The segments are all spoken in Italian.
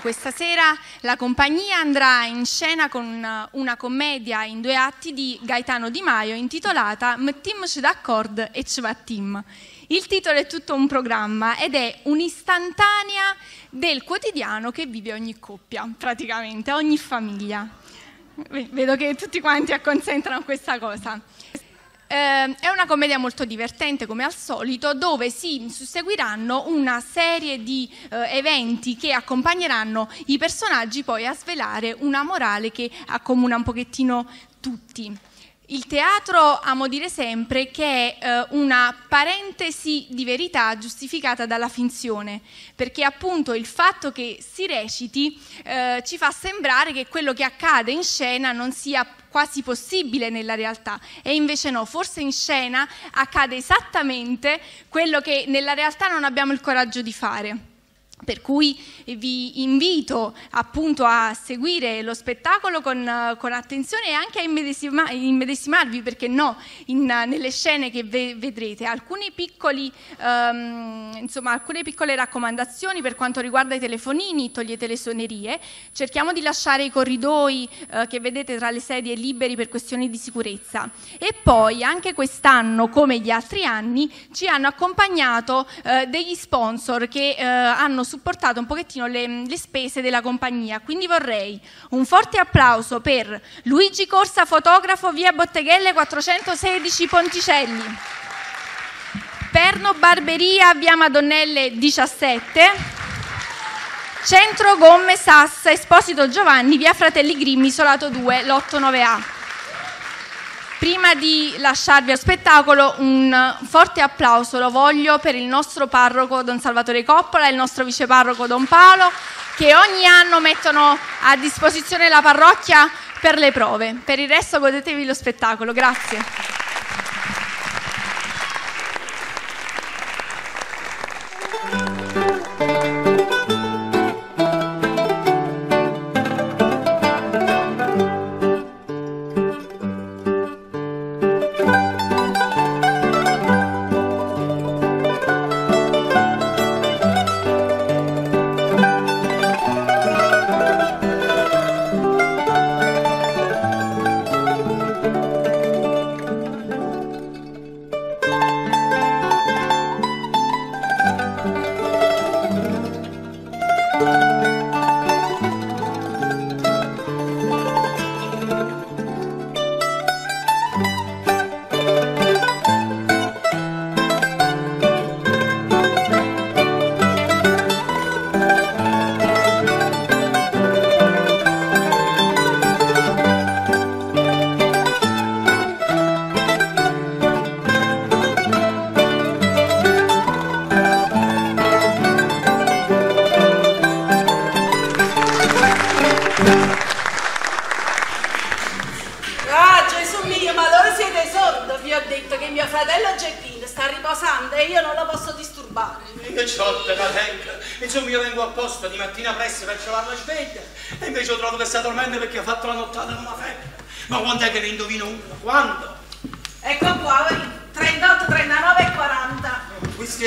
Questa sera la compagnia andrà in scena con una commedia in due atti di Gaetano Di Maio intitolata Mettimmoci d'accordo e ci va team. Il titolo è tutto un programma ed è un'istantanea del quotidiano che vive ogni coppia, praticamente, ogni famiglia. Vedo che tutti quanti acconsentrano questa cosa. Eh, è una commedia molto divertente come al solito dove si susseguiranno una serie di eh, eventi che accompagneranno i personaggi poi a svelare una morale che accomuna un pochettino tutti. Il teatro, amo dire sempre, che è eh, una parentesi di verità giustificata dalla finzione, perché appunto il fatto che si reciti eh, ci fa sembrare che quello che accade in scena non sia quasi possibile nella realtà e invece no, forse in scena accade esattamente quello che nella realtà non abbiamo il coraggio di fare. Per cui vi invito appunto a seguire lo spettacolo con, con attenzione e anche a immedesima, immedesimarvi, perché no, in, nelle scene che ve, vedrete. Piccoli, um, insomma, alcune piccole raccomandazioni per quanto riguarda i telefonini, togliete le suonerie, cerchiamo di lasciare i corridoi uh, che vedete tra le sedie liberi per questioni di sicurezza. E poi anche quest'anno, come gli altri anni, ci hanno accompagnato uh, degli sponsor che uh, hanno supportato un pochettino le, le spese della compagnia. Quindi vorrei un forte applauso per Luigi Corsa, fotografo, via Botteghelle 416 Ponticelli. Perno Barberia, via Madonnelle 17. Centro Gomme Sassa, Esposito Giovanni, via Fratelli Grimmi, Solato 2, lotto 9A. Prima di lasciarvi al spettacolo, un forte applauso lo voglio per il nostro parroco Don Salvatore Coppola e il nostro viceparroco Don Paolo, che ogni anno mettono a disposizione la parrocchia per le prove. Per il resto godetevi lo spettacolo. Grazie.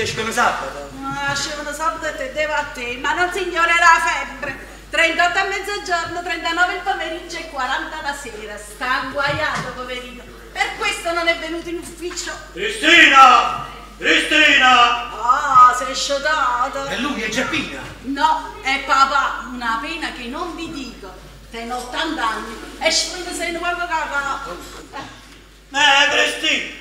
escono sabato. Ah, scendono sabato e te devo a te, ma non signore la febbre. 38 a mezzogiorno, 39 il pomeriggio e 40 la sera. Sta guaiato, poverino. Per questo non è venuto in ufficio. Cristina! Cristina! Ah, sei sciotato! E lui è Giappina! No, è papà, una pena che non vi dico. Ten 80 anni e scendi sei nuovo cacao. Eh, Cristina!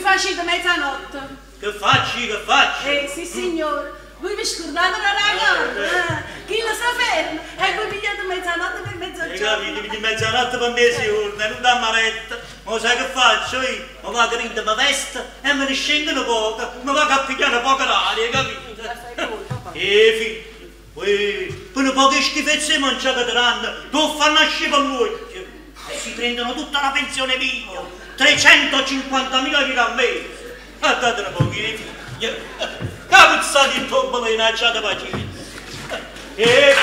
facete mezzanotte. Che facci, che facci? Eh, sì signore. Voi mi scordate la ragazza? Chi lo sa fermo? E poi pigliate mezzanotte per Hai mezzogiorno. capito? Di mezzanotte per mezzogiorno, e non dammi retta. Ma sai che faccio io? Mi vado a rinde, mi vesto e me ne scendo un poco, mi vado a pigliare d'aria, hai capito? Eh, figlio, poi, per un po' che schifezze mangiate daranno, tu fanno nascere per voi. E si prendono tutta la pensione mia, 350.000 lire al mese. Guardate un po' che figlio. Capizzati in tomba e inacciate pazienza. Eh,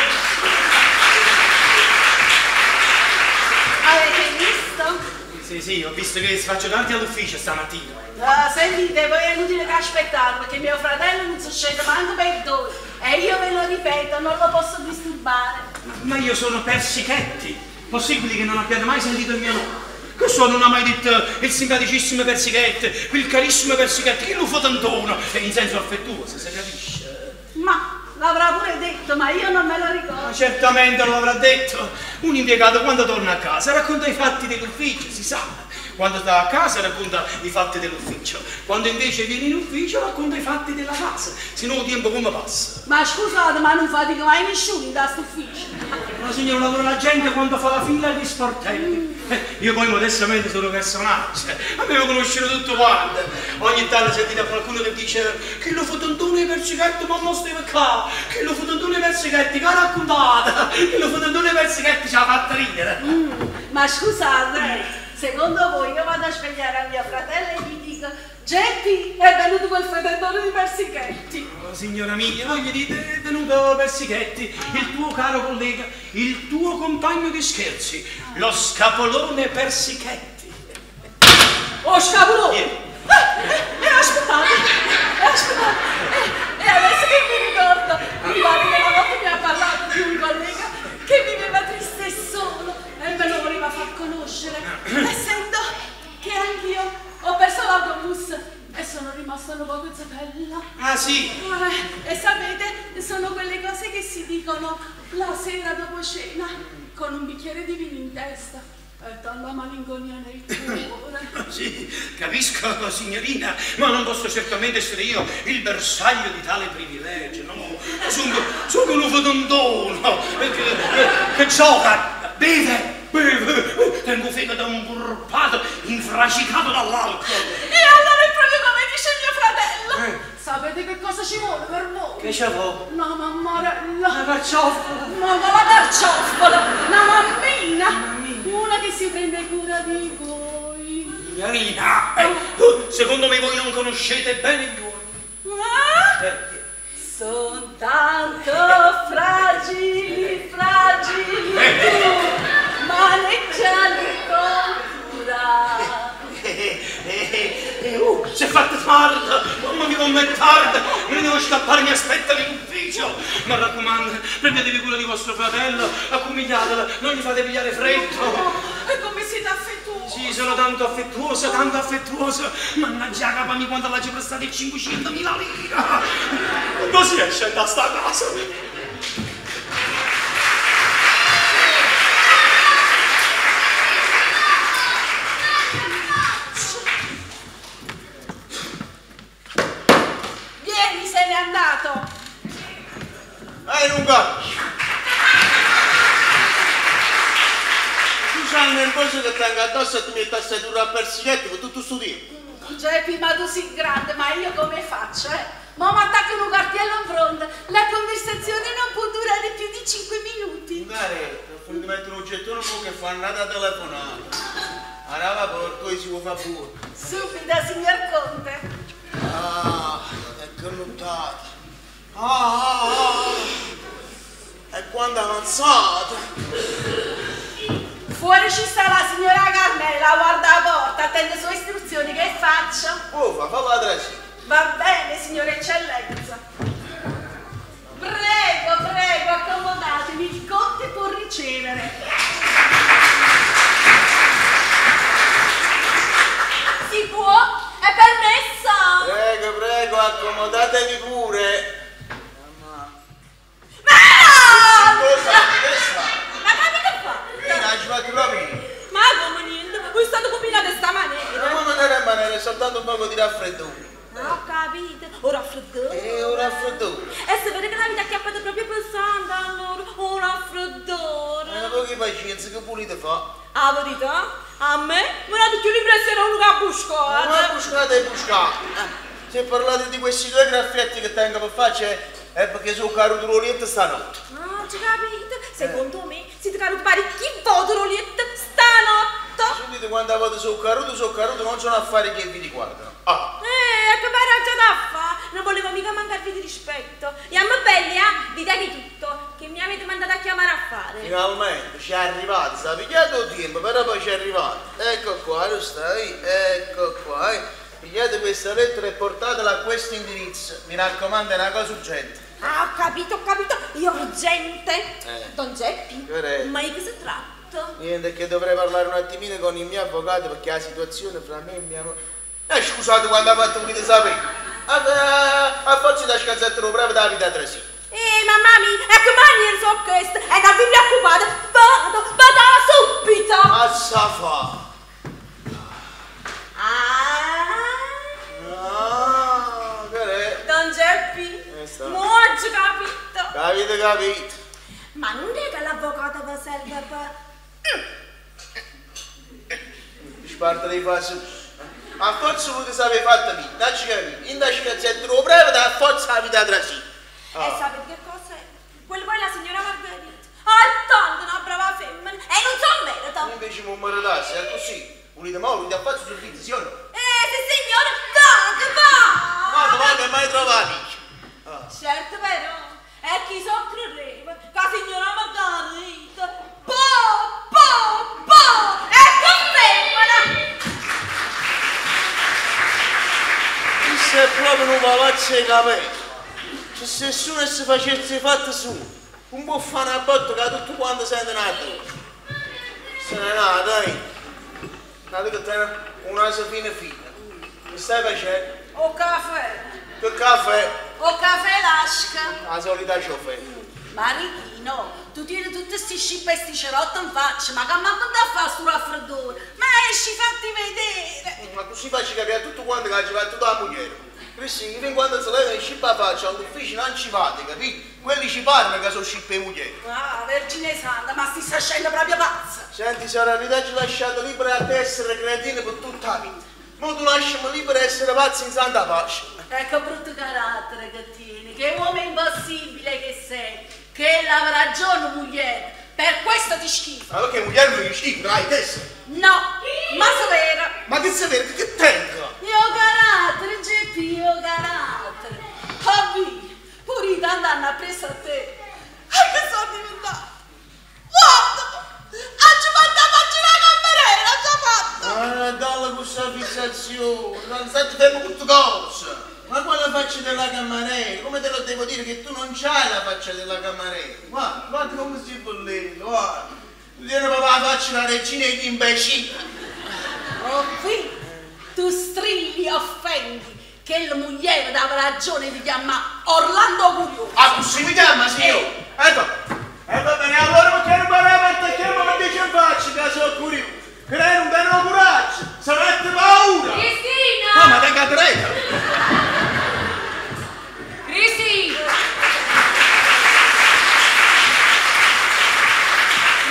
Avete visto? Sì, sì, ho visto che si faccio tanti all'ufficio stamattina. Ah, sentite, voi è inutile che aspettate perché mio fratello non si scende manco per due. E io ve lo ripeto, non lo posso disturbare. Ma io sono Persichetti. Possibile che non abbiate mai sentito il mio nome? Che so, non ha mai detto il simpaticissimo Persichetti, il carissimo Persichetti, il lufo tantono, in senso affettuoso, si capisce? Ma l'avrà pure detto, ma io non me lo ricordo. Ma certamente lo avrà detto. Un impiegato quando torna a casa racconta i fatti dell'ufficio, si sa. Quando sta a casa racconta i fatti dell'ufficio. Quando invece viene in ufficio racconta i fatti della casa. Se no il tempo come passa. Ma scusate, ma non fate mai nessuno da sto ufficio. Ma signor lavora la gente quando fa la fila agli sportelli. Eh, Io poi modestamente sono personaggio. A me lo conoscono tutto quanto. Ogni tanto sentite qualcuno che dice che lo fotondone i persichetti ma non stava qua. Che lo fotondone i persichetti che ha raccontato. Che lo fotondone i persichetti ci ha fatto ridere. Mm, ma scusate, secondo voi io vado a svegliare a mio fratello e gli dico Geppi, è venuto quel fedendone di persichetti. Oh, signora mia, voi gli dite è venuto Persichetti, il tuo caro collega, il tuo compagno di scherzi, lo scapolone Persichetti. Oh, scapolo! Vieni. Eh, eh, aspettate, eh, aspettate, eh, e adesso che mi ricordo, mi pare che una volta mi ha parlato di un collega che viveva triste e solo e me lo voleva far conoscere, essendo che anch'io ho perso l'autobus e sono rimasta un po' zapella. Ah sì, Eh, e sapete, sono quelle cose che si dicono la sera dopo cena con un bicchiere di vino in testa e dalla malinconia nel cuore. sì, capisco signorina, ma non posso certamente essere io il bersaglio di tale privilegio, no? Sono, sono un fodondono che, che, che gioca, beve, beve, tengo fede da un burpato infracicato dall'alcol. E allora è proprio come dice mio fratello. Eh. Sapete che cosa ci vuole per voi? Che c'avevo? Una La mammarella. carciofola. Ma ma la carciofola, una mammina. Una che si prende cura di voi. Signorina, eh, secondo me voi non conoscete bene gli uomini. Ah? Perché? Sono tanto fragili, fragili Eh. tu, maneggiali con cura. Eh, eh, eh, uh, si è fatta tarda, mamma mia come è tarda, me ne devo scappare, mi aspettano in ufficio. Ma raccomando, prendetevi cura di vostro fratello, accomigliatelo, non gli fate pigliare freddo. Oh, e come siete affettuosi. Sì, sono tanto affettuoso, tanto affettuoso. Mannaggia capami quando l'ha prestato 500.000 lire. Così è scenda a sta casa. E sedere a persichetti con tutto sto tempo. Geppi, ma tu sei grande, ma io come faccio, eh? Ma mi attaccano un cartello in fronte. La conversazione non può durare più di 5 minuti. Magari, per mettere un gettone mo che fa andata telefonata. Arriva per tu si può fare pure. Subito, signor Conte. Ah, è connottata. Ah, ah, ah. E quando è avanzata? Fuori ci sta la signora Carmela, guarda la porta, attende sue istruzioni, che faccio? Oh, fa, falla adesso. Va bene, signora eccellenza. Prego, prego, accomodatevi, il conte può ricevere. Si può? È permesso? Prego, prego, accomodatevi pure. Ma! Cosa? Che sta? Ma che che fa? Io non ci faccio proprio. Ma come niente? Voi state combinate sta Ma maniera. non è maniera, è soltanto un poco di raffreddore. Non ho capito. Ora raffreddore. E ora E si vede che la vita è acchiappata proprio pesante allora, un raffreddore. Ma pochi pazienza, che volete fa? Ah, verità? A me? Mi ha detto l'impressione uno che ha Ma buscato. e buscate. Se parlate di questi due graffietti che tengo per faccia è perché sono caduto l'olietto stanotte. Ah, ci capite? Secondo me siete caduti parecchi voti l'olietto stanotte. Subito quando vado sul caruto, sul caruto non sono affari che vi riguardano. Ah, Eh, che parecchio da fa? Non volevo mica mancarvi di rispetto. E a me belli, eh? Ditemi tutto, che mi avete mandato a chiamare a fare. finalmente ci è arrivato, sta pigliato tempo, però poi ci è arrivato. Ecco qua, lo stai, ecco qua. eh. Pigliate questa lettera e portatela a questo indirizzo. Mi raccomando, è una cosa urgente. Ah, ho capito, ho capito. Io urgente. Eh. Don Geppi, Corretto. ma di che si tratta? Niente, che dovrei parlare un attimino con il mio avvocato perché la situazione fra me e mia moglie... Eh, scusate quando ha fatto volete sapere. A, a, a forza da scazzettero bravo da vita tra sì. Eh, mamma mia, e che maniere sono queste? E non vi preoccupate, vado, vado subito. Massa fa. Ah, Ah, che è? Don Geppi, sta. mo ho già capito. Capite, capite. Ma non è che l'avvocato vi serve per... Sparta dei passi. A forza volete sapere fatta vita, non ci capite. In da scazzettero bravo da forza la vita tra sì. E sapete che cos'è? Quello poi è la signora Margherita. Ah, è tanto una brava femmina e non so merita. Invece mi meritassi, è così. Volete mo, volete a fare servizio, sì o no? Eh, sì signore, vado, Ma vado. non che mai trovati. Ah. Certo però, e chi so credeva che la signora Margherita, po, po, po, è femmina. Questo è proprio un palazzo di capelli. Cioè, se nessuno si facesse fatta su, un po' fa una botta che tutto quanto sente una doce. Se ne va, dai. Dato che te una fine fine. Che stai facendo? O caffè, Che caffè? o caffè lasca. La solita ciofè. Marichino, tu tieni tutti questi scippi e sti cerotti in faccia, ma che manco da fare sto raffreddore? Ma esci, fatti vedere! Ma così faccio capire a tutto quanto che ci va tutta la moglie. Cristina, fin quando si leva in scippa a faccia all'ufficio non ci fate, capito? Quelli ci parlano che sono scippe moglie. Ah, Vergine Santa, ma sti sta scendo proprio pazza! Senti, se la realtà ci lasciato liberi a essere cretini per tutta la vita. Ma tu lasciami liberi a essere pazzi in santa pace. Ecco brutto carattere che tieni, che uomo impossibile che sei, che la ragione, moglie, per questo ti schifo. Ma perché moglie mi dici, dai, testa? No, ma severa! Ma che sei vero? Che tengo? Io carattere, GP, io carattere. Hobby, pure i tanti hanno preso a te. E che sono diventato? Guarda, oggi fatto a faccia la cameriera, già fatto. Ah, dalla questa fissazione, non stai fermo tutte cose. Ma quale faccia della cameriera? Come te lo devo dire che tu non c'hai la faccia della cameriera? Guarda, guarda come si bollendo, guarda. Tu tieni proprio la faccia della regina degli imbecilli. Hobby, tu strilli e offendi che il mogliere dava ragione di chiamare Orlando Curioso. Ah, così mi chiama, signor? Ecco. E va bene, allora perché non parliamo a te, che mi dice in faccia che sono curioso. Crea un bel coraggio, se paura. Cristina! Ah, ma tenga treta. Cristina!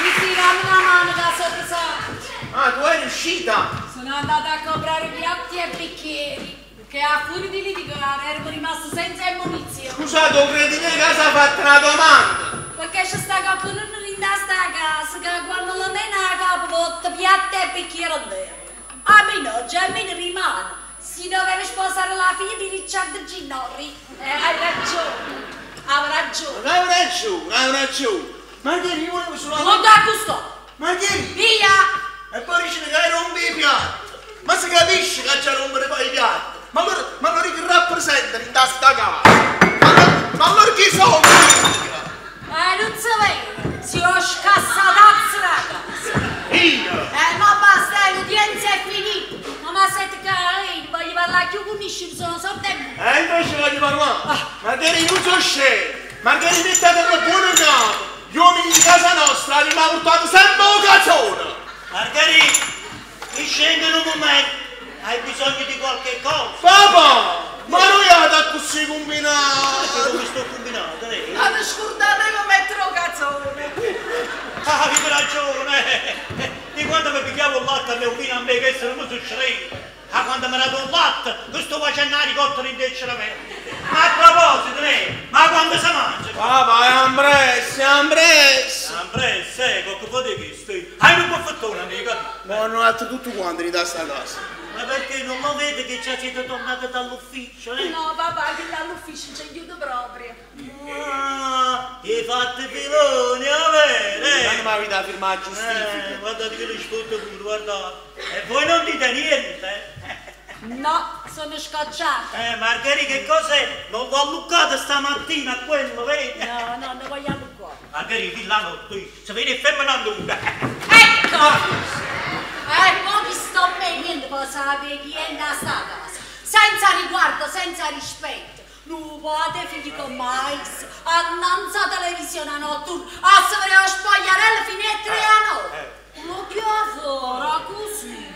Cristina, dammi una mano che sono pesante. Ah, tu eri uscita. Sono andata a comprare piatti e bicchieri. Che a fuori di litigare ero rimasto senza munizioni. Scusate, un cretino di casa ha fatto una domanda. Perché c'è sta qualcuno in sta casa che quando la mena capo porta piatti e bicchieri a terra. A me no, già a me ne rimane. Si doveva sposare la figlia di Richard Ginori. Eh, hai ragione. Hai ragione. Non hai ragione, hai ragione. Ma che io volevo solo... Non da gusto. Ma che? Via! E poi dice che rompe i piatti. Ma si capisce che c'è rompere poi i piatti. Ma allora, ma allora che rappresentano in sta casa? Ma allora, ma allora chi sono? Eh, non si. Si ho scassatazzo casa. Io. Eh, ma basta, l'udienza è finita. Ma siete carini, voglio parlare più con nessuno, sono sorda e muta. E invece voglio parlare. Ma che rinuso scemo. Ma che rimettate il buono capo. Gli uomini di casa nostra li hanno portato sempre un cazzone. Margherita, mi scendi un momento, hai bisogno di qualche cosa? Papà! Ma noi ha così combinato! come sto combinato, lei? Hanno scordato di mettere un cazzone. Ah, avevi ragione! Di quando mi pigliavo il latte a un vino a me, che se non mi succedeva. Ah, quando mi era dato il latte, sto facendo la ricotta in decina a me. Ma a proposito, lei, ma quando si mangia? Papà, è ambresse, ambresse! Sempre, secco, che fate che stai? Hai un buffettone, amica? Ma hanno fatto tutto quanto in da sta casa. Ma perché non lo vede che già siete tornati dall'ufficio, eh? No, papà, che all'ufficio c'è chiudo proprio. Ah, hai fatto i filoni, a vedere? Non mi avete da firmare Eh, giustifica. guardate che li sfotto pure, guardate. E voi non dite niente, No, sono scocciata. eh? Eh, Margherita, che cos'è? Non l'ho alluccato stamattina a quello, vedi? No, no, ne vogliamo qua. Margherita, là notte, se viene femmina lunga. Ecco! Eh, poi vi sto mettendo per sapere chi è da sta casa. Senza riguardo, senza rispetto. Non potete figli con mais, annanzi la televisione a notturno, a sapere a spogliarello fino a tre a notte. Ma che fuori, così?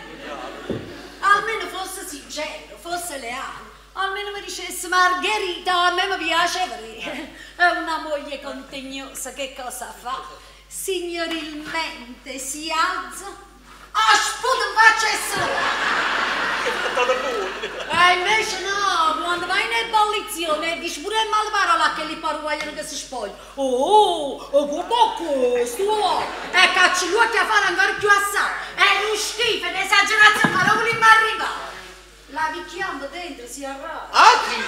Almeno fosse sincero, fosse leale. Almeno mi dicesse Margherita, a me mi piace vedere. È una moglie contegnosa, che cosa fa? Signorilmente si alza, ah, sputa in faccia e solo. E invece no, quando vai in ebollizione dici pure il malparola a che li pare vogliono che si spogli. Oh, oh, guarda questo, oh. E cacci lui a fare ancora più assai. È uno schifo, è un'esagerazione, ma non vogliamo arrivare. La picchiando dentro si arrabia. A chi?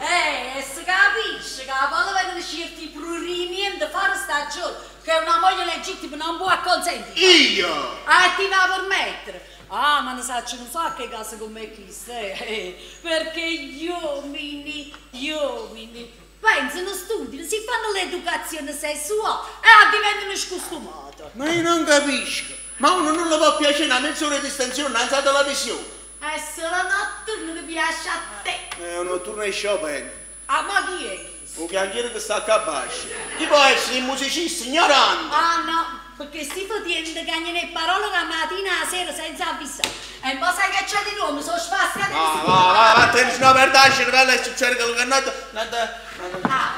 Eh, e si capisce che a volte vengono scelti i prurimienti di fare stagione, che una moglie legittima non può acconsentire. Io! Ah, ti va a permettere. Ah, ma ne sa, ce ne so che casa con me chi sei. eh, Perché gli uomini, gli uomini, pensano, studiano, si fanno l'educazione sessuale e diventano scostumati. Ma io non capisco. Ma uno non le può piacere una mezz'ora di stensione innanzi alla televisione. Essere notturno che piace a te. È un notturno di Chopin. Ah, ma chi è? Un chiacchiere che sta a capace. Chi può essere un musicista ignorante? Ah no, perché sti potenti cagnano le parole la mattina alla sera senza avvisare. E poi sai che c'è di nuovo, mi sono spastati. Va, va, va, va, attenzione, no, per dare cervello e succede che lo cannato. Nanda, nanda, Ah,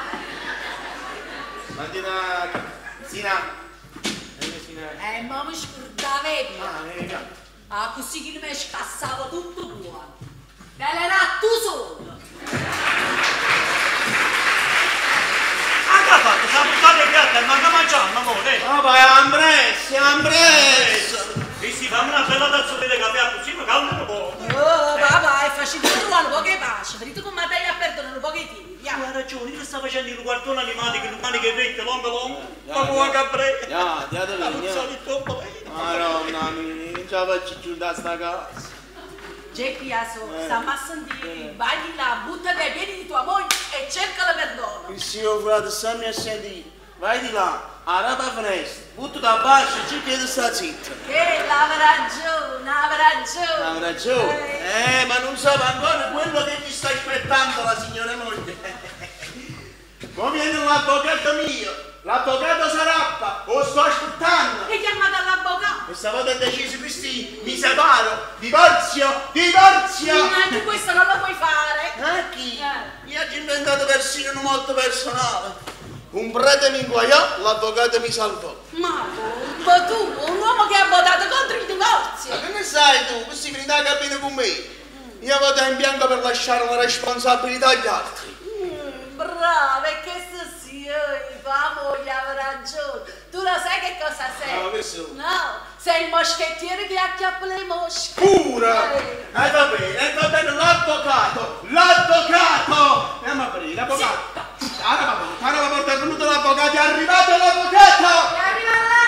nandina, Sina. Eh, mo mi scordavevi. Ah, Ah, così che mi scassavo tutto quanto. Te l'era tu solo. Ah, ha fatto? Si è piatti e manca mangiando, amore. Papà, è ambresse, è ambresse. E si fa una bella tazzone di caffè così, ma calma un po'. Oh, papà, è facile trovare un po' che pace. Vedete come te a perdere un po' che tiri. Tu hai ragione, io stavo facendo il guardone animati che domani che vecchio, longo longo, ma vuoi caprè? Ya, ya te La vedi, puzza ya. di eh. Madonna mia, non ce la faccio giù da sta casa. Geppi Aso, Eh. sta a sentire, vai di là, buttati ai piedi di tua moglie e cerca la perdono. Il signor frate stammi a sentire. Vai di là, araba finestra, butto da basso e cerca di sta zitta. Che aveva ragione, aveva ragione. Ha ragione. Eh, ma non sa ancora quello che ti sta aspettando la signora moglie. Poi viene l'avvocato mio, l'avvocato Sarappa, lo sto aspettando. E chiamata all'avvocato. Questa volta ho deciso questi, mi separo, divorzio, divorzio. Ma tu questo non lo puoi fare. Ah, chi? Eh. Io ho inventato persino un molto personale. Un prete mi inguaiò, l'avvocato mi salvò. Ma, ma tu, un uomo che ha votato contro il Ma divorzio. che ne sai tu? Questi vieni da cabina con me. Io vado in bianco per lasciare la responsabilità agli altri. Mm, brava, e che se sia, tua moglie aveva ragione. Tu lo sai che cosa sei? Ah, che so? No, sei il moschettiere che acchiappa le mosche. Pura! Eh. E va bene, e va bene, l'avvocato! L'avvocato! Andiamo a aprire, l'avvocato! Ora va bene, ora va porta, è venuto l'avvocato, è arrivato l'avvocato! E arriva la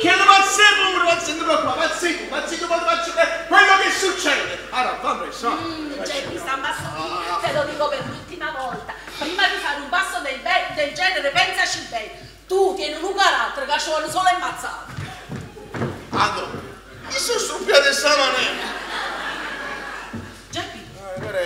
Che novità. lo pazzi pure, pazzi non preoccupare, pazzi tu, pazzi tu, poi faccio che- quello che succede! Allora, va presto, va. Mm, Geppi, sta ammazzando. Te lo dico per l'ultima volta. Prima di fare un passo del, del genere, pensaci bene. Tu tieni un carattere che ci vuole solo ammazzato. Ando, mi sono stupiato sta maniera! Geppi, Eh, però,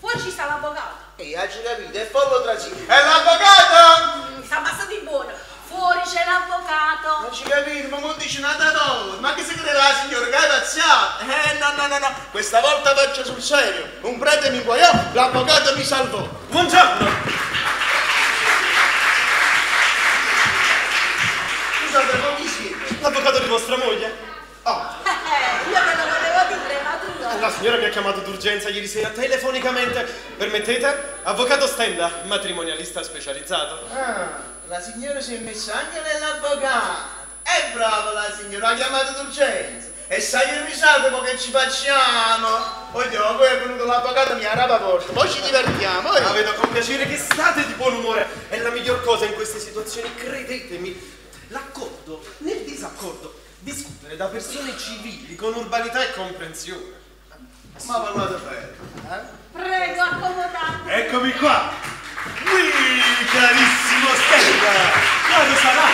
fuori ci sta l'avvocato. Ehi, hai capito, è fallo tra sì. È l'avvocato! Mm, sta ammazzando di buono. Fuori c'è l'avvocato. Non ci capito, ma mo dice una da Ma che si crede la signora che hai pazziato? Eh, no, no, no, no, no, questa volta faccio sul serio. Un prete mi guaiò, l'avvocato mi salvò. Buongiorno! Scusate, ma chi siete? L'avvocato di vostra moglie? Ah, Eh, io ve lo volevo dire, ma tu no. La signora mi ha chiamato d'urgenza ieri sera telefonicamente. Permettete? Avvocato Stenda, matrimonialista specializzato. ah, la signora si è messa anche nell'avvocato. È brava la signora, ha chiamato d'urgenza. E sai che risate che ci facciamo? Oddio, poi è venuto l'avvocato, mi araba porta. Poi ci divertiamo, eh? Ma vedo con piacere che state di buon umore. È la miglior cosa in queste situazioni, credetemi. L'accordo nel disaccordo. Discutere da persone civili con urbanità e comprensione. Ma parlate bene, eh? Prego, accomodatevi. Eccomi qua. Qui, carissimo Stenda. Quando sarà?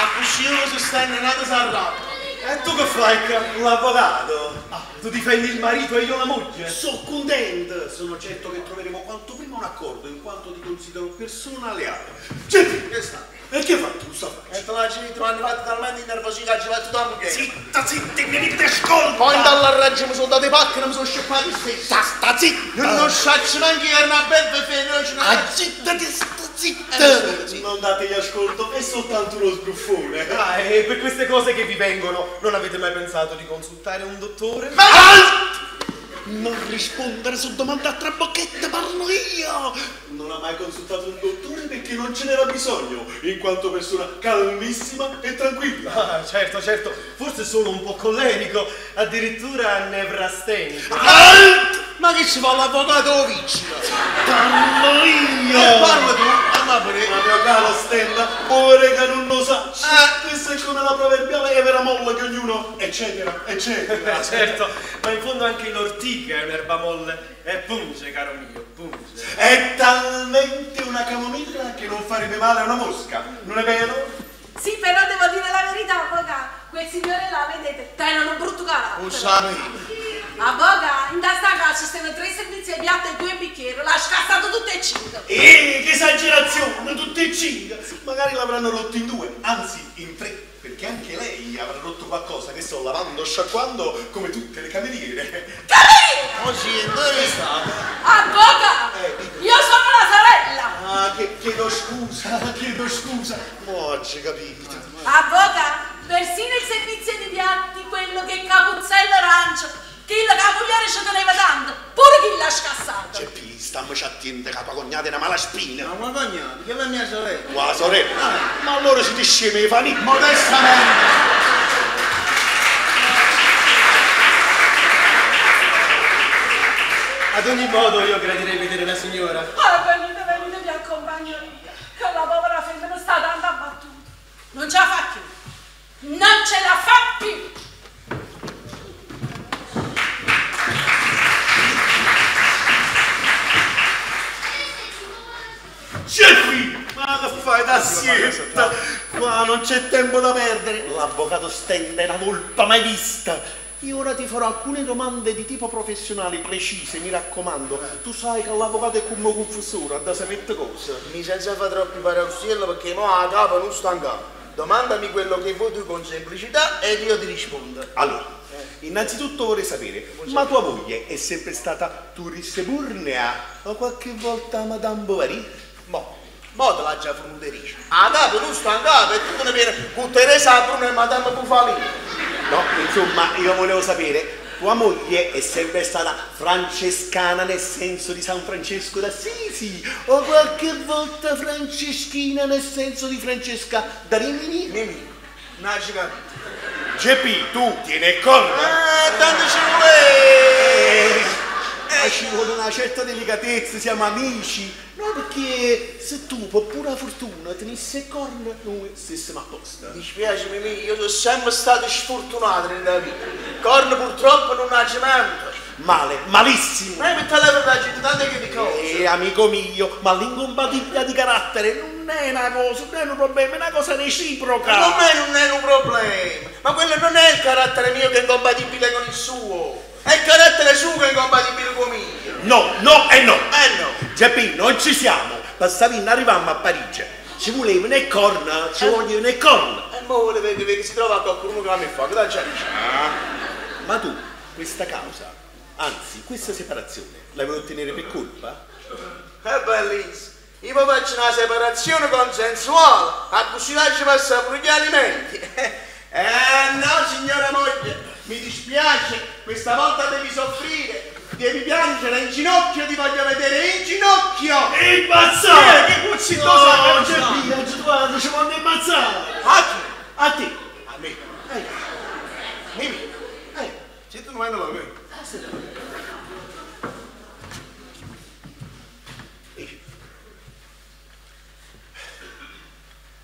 A cuscino si sta innanata s'arrabbia. E tu che fai? L'avvocato. Ah, tu difendi il marito e io la moglie. Sono contento, sono certo che troveremo quanto prima un accordo in quanto ti considero persona leale. Senti, Che sta? E che fai tu sta te la ci hanno fatto talmente innervosito che ci fatto tanto che... Zitta, zitta, mi ti ascolta! Poi dalla raggio mi sono dati i pacchi e non mi sono scippato stesso. Sta, sta zitta! Non sciaccio neanche io, era una bella fede. Ah, zitta, ti sta zitta! Eh, Non dategli ascolto, è soltanto uno sbruffone. Ah, e per queste cose che vi vengono, non avete mai pensato di consultare un dottore? Ma... Non rispondere su domande a trabocchette, parlo io! Non ha mai consultato un dottore perché non ce n'era bisogno, in quanto persona calmissima e tranquilla. Ah, certo, certo, forse sono un po' collerico, addirittura nevrastenico. Alt! Ma che ci fa l'avvocato vicino? Parlo Eh, io! parla tu, a. Ma mio caro Stella, povere che non lo sa. Ah. Questa è come la proverbiale evera molla che ognuno, eccetera, eccetera. Eh, certo, ma in fondo anche l'ortica è un'erba molle e punge, caro mio, punge. È talmente una camomilla che non farebbe male a una mosca, non è vero? Sì, però devo dire la verità, avvocato. Quel signore là, vedete, tengono un brutto Un carattere. sapi. Avvocato, in testa casa ci stanno tre servizi di piatto e due bicchieri. L'ha scassato tutte e cinque. Eh, che esagerazione, tutte e cinque. Magari l'avranno rotto in due, anzi in tre, perché anche lei avrà rotto qualcosa che sto lavando, sciacquando come tutte le cameriere. Oggi dove sta? Avvocato, Eh, io sono la sorella. Ah, che chiedo scusa, chiedo scusa. Oggi capito. Avvocato, persino il servizio di piatti, quello che capuzzello arancio, che il capogliere ci teneva tanto, pure chi l'ha scassato. Ceppi, stiamo attenti, capo cognata è una mala spina. Ma una cognata, che è la mia sorella. Qua sorella, ma allora siete scemi, fani. Modestamente. Ad ogni modo io gradirei vedere la signora. Ah, venite, venite, vi accompagno io. Che la povera femmina sta tanto abbattuta. Non ce la fa più. Non ce la fa più. Ceppi, ma che fai da sietta? Qua non c'è tempo da perdere. L'avvocato Stenda è una volpa mai vista. Io ora ti farò alcune domande di tipo professionale precise, mi raccomando. Tu sai che l'avvocato è come un confessore, da sapere cose. Mi senza fare troppi paraustiello perché mo a capo non in capo. Domandami quello che vuoi tu con semplicità ed io ti rispondo. Allora, innanzitutto vorrei sapere, ma tua moglie è sempre stata turista burnea o qualche volta Madame Bovary? Mo, mo te l'ha già frumenteria. A capo tu sto in capo e tu ne vieni con Teresa Bruno e Madame Bufalino. No, insomma, io volevo sapere, tua moglie è sempre stata francescana nel senso di San Francesco d'Assisi o qualche volta franceschina nel senso di Francesca da Rimini? Mimi, nasci capito. Geppi, tu tieni corna? Ah, tanto ci vuole. Ma ci vuole una certa delicatezza, siamo amici. No, perché se tu, per pura fortuna, tenissi corna, noi stessimo a posto. Mi spiace Mimi, io sono sempre stato sfortunato nella vita. Corno purtroppo non ha cemento. Male, malissimo. Ma mi telefono la gente, tante che di cose. Eh, amico mio, ma l'incompatibilità di carattere non è una cosa, non è un problema, è una cosa reciproca. Con me non è un problema. Ma quello non è il carattere mio che è incompatibile con il suo. È il carattere suo è incompatibile con mio. No, no e no. Eh no. Geppi, non ci siamo. Passavi, arrivammo a Parigi. Ci volevano le corna, ci vogliono le corna. E mo volete che, si trova qualcuno che la mi fa, che da gente. Ma tu, questa causa, anzi questa separazione, la vuoi ottenere per colpa? È bellissimo. Io faccio una separazione consensuale, a così lascio passare pure gli alimenti. Eh no, signora moglie, mi dispiace, questa volta devi soffrire, devi piangere in ginocchio, ti voglio vedere in ginocchio. Imbazzare! Sì, che cucito No, sacro, c'è via, ci guarda, ci voglio imbazzare! A chi? A te! A me. Eh. Mimi. Eh. Se tu non hai la me.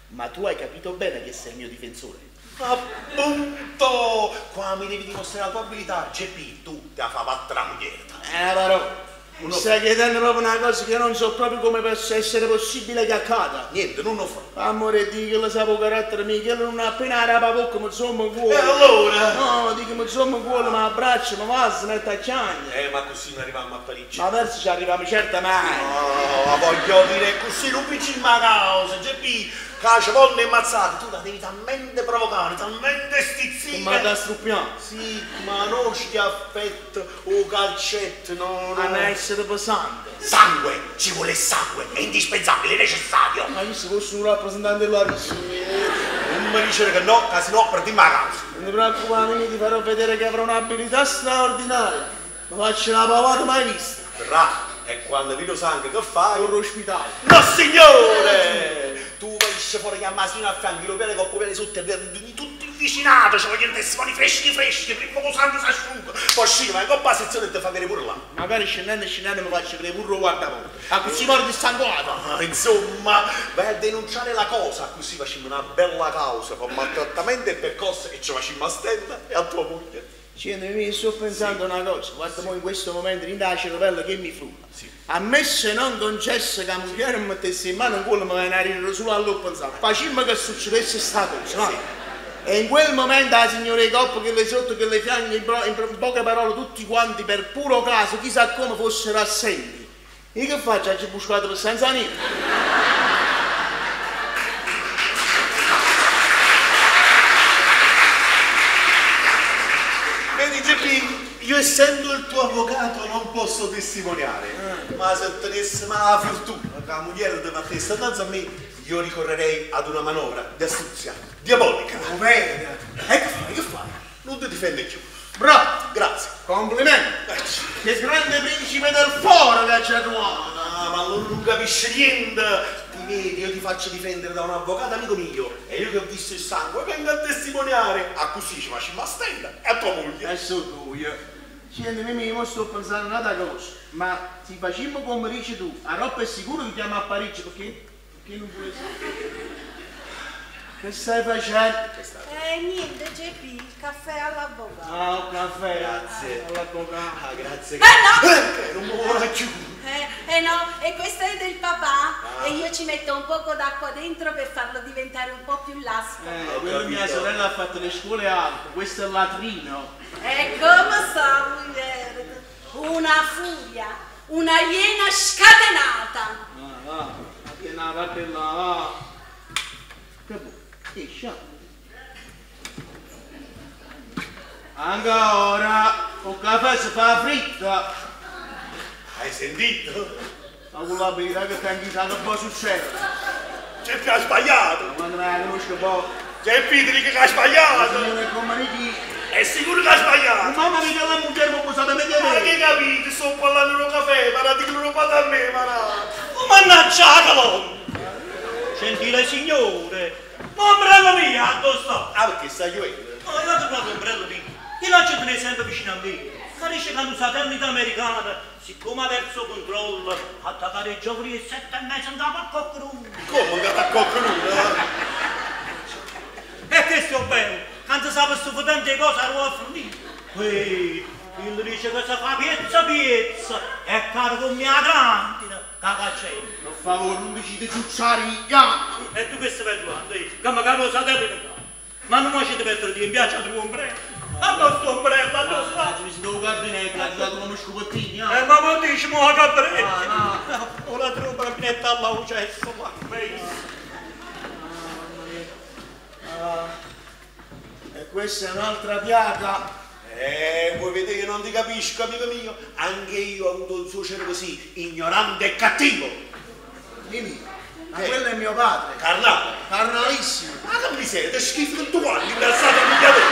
Ma tu hai capito bene che sei il mio difensore? Appunto! Qua mi devi dimostrare la tua abilità, JP, tu ti fa battere la moglie. Eh, però. Stai chiedendo proprio una cosa che non so proprio come possa essere possibile che accada. Niente, non lo fa. Amore, di che lo sapevo carattere mio, che non appena era bocca, mi insomma in E allora? No, dico mi insomma in cuore, ma abbraccio, ma va, se mette a chiagna. Eh, ma così non arriviamo a Parigi. Ma verso ci arriviamo mai. No, voglio dire così, non piccini ma causa, JP, cace volte ammazzate, tu la devi talmente provocare, talmente stizzire. Ma da struppiamo. Sì, ma non schiaffetto o calcetto, no, Ma no. ne essere pesante. Sangue, ci vuole sangue, è indispensabile, è necessario. Ma io se fossi un rappresentante della RIS, Non mi dice che no, che no perdiamo la causa. non ti preoccupare, mi ti farò vedere che avrò un'abilità straordinaria. Mi faccio una pavata mai vista. Verrà, e quando vedo sangue che fai? Corro ospitale. No signore! Vai fuori che ammasino a fianco, lo viene con le sotto e di tutti il vicinato, ci vogliono testimoni freschi freschi, prima che sangue si asciuga. Poi sì, ma con la sezione ti fa vedere pure là. Magari scendendo e scendendo mi faccio vedere pure guarda poco. A così muore dissanguato. Ah, insomma, vai a denunciare la cosa, così facciamo una bella causa, con maltrattamento e percosse e ci facciamo a stella e a tua moglie. Cioè, mi sto pensando una cosa, guarda mo in questo momento in da cervello che mi frutta. A me se non concesso che la moglie mi mettesse in mano un culo mi viene a ridere solo a lo pensare. Facciamo che succedesse sta cosa, no? E in quel momento la signora coppa che le sotto, che le fianche, in, in poche parole tutti quanti per puro caso, chissà come fossero assenti. Io che faccio? Ci buscato per senza niente. Io essendo il tuo avvocato non posso testimoniare, ma se tenesse la fortuna che la moglie fare questa danza a me, io ricorrerei ad una manovra di astuzia diabolica. Vedi? E che fai? Che fai? Non ti difende più. Bravo! Grazie. Complimenti! Che grande principe del foro che c'è trovato! Ah, ma non, non capisci niente. Ti vedi, io ti faccio difendere da un avvocato amico mio e io che ho visto il sangue vengo a testimoniare. A così ci facciamo a stella e a tua moglie. È sotto io. Senti, Mimì, io sto pensando a una cosa, ma se facciamo come dici tu, a Roppa è sicuro che chiama a Parigi, perché? Perché non vuole sapere? Che stai facendo? Eh, niente, JP, il caffè all'avvocato. Ah, un caffè. Grazie. All'avvocato. Ah, grazie. Eh no! Eh, non mi vuole più. Eh, eh no, e questo è del papà e io ci metto un poco d'acqua dentro per farlo diventare un po' più lasco. Eh, Ho quella mia sorella ha fatto le scuole alte, questo è il latrino. E come sta, Guglielmo? Una furia, una iena scatenata. Ah, va, tieni la là, va. Che vuoi? Esci, ah. Anche ora, un caffè si fa fritta. Hai sentito? Ma con la birra che tengo che può succedere. C'è più ha sbagliato. Quando me la conosco poi, C'è Pitri che ha sbagliato. signora come dici, È sicuro che ha sbagliato. mamma mia che la moglie mi può sapere meglio Ma che capite? Sto parlando di un caffè, ma di che lo fate a me, ma no. Mannaggia la colonna. Gentile signore, ma ombrello mio, sta? Ah, perché stai giocando? No, io non proprio ombrello mio. Io ci tenere sempre vicino a me. Capisce che hanno satellite americana, siccome ha perso controllo, attaccare i giovani e sette e mezzo andava a coccolo. Come che ti qualcuno? E che sto bene, quando sapeva sto tante cose a ruolo fornito. Poi, il dice che si fa piezza piezza, e caro con mia grandina, cagacella. Per favore, non decide ciucciare i gatti. E tu che stai parlando? eh? Che magari lo satellite qua. Ma non mi ci essere di in piazza tuo ombrello. A nostro ombrello, a nostro Ah, mi sono gabinetto, ha dato come scopettini, Eh, ah. ma dire, mo la cabretta. Ah, O la tromba binetta alla ucesso, ma questo. Ah, E questa è un'altra piaga. Eh, vuoi vedere che non ti capisco, amico mio? Anche io ho avuto un suocero così, ignorante e cattivo. Mimì, ma Che? quello è mio padre. Carnale. Carnalissimo. Ma che miseria, ti schifo tutto quanto, ingrassato a migliaia.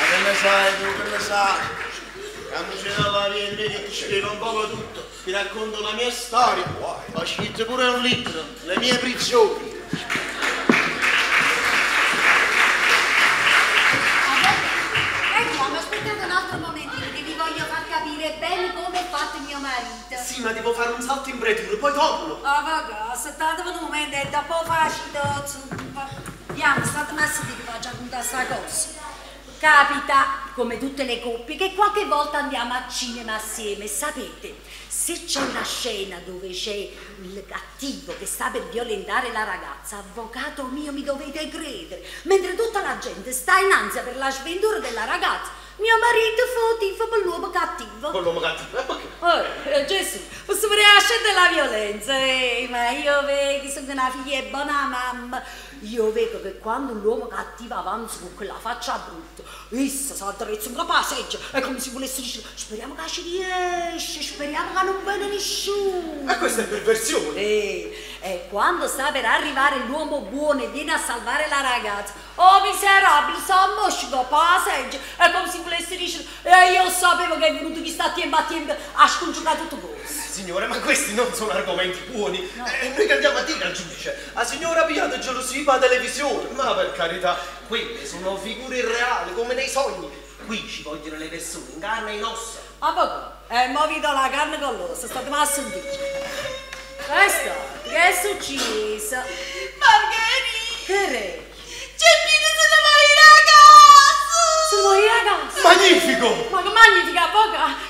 Ma che ne sai tu, che ne sai? Quando c'è dalla via che ti spiego un po' tutto, ti racconto la mia storia. Ho scritto pure un libro, le mie prigioni. Fatto mio marito. Sì, ma devo fare un salto in pretura, poi torno. Ah, vabbè, aspettate un momento, è un po' facile. Andiamo, state messi che faccio raccontare sta cosa. Capita, come tutte le coppie, che qualche volta andiamo a cinema assieme. Sapete, se c'è una scena dove c'è il cattivo che sta per violentare la ragazza, avvocato mio, mi dovete credere, mentre tutta la gente sta in ansia per la sventura della ragazza, mio marito fa tifo per l'uomo cattivo. Con l'uomo cattivo, e perché? Oh, eh, Gesù, posso rilasciare della violenza, eh, ma io vedo, sono una figlia e buona mamma, io vedo che quando l'uomo cattivo avanza con quella faccia brutta, essa si addrezza un passeggio, è come se volesse dire, speriamo che ci riesce, speriamo che non vede nessuno. Ma questa è perversione. E, e quando sta per arrivare l'uomo buono e viene a salvare la ragazza, oh miserabile, sta moscico, passeggio, è come se volesse dire, e io sapevo che è venuto chi sta tempo a tempo a scongiurare tutto questo. Signore, ma questi non sono argomenti buoni. E noi che andiamo a dire al giudice? La signora ha pigliato gelosia per la televisione. Ma per carità, quelle sono figure irreali, come nei sogni. Qui ci vogliono le persone in carne e in ossa. Ma poco, e mo vi do la carne con l'osso, state a sentire. Questo, che è successo?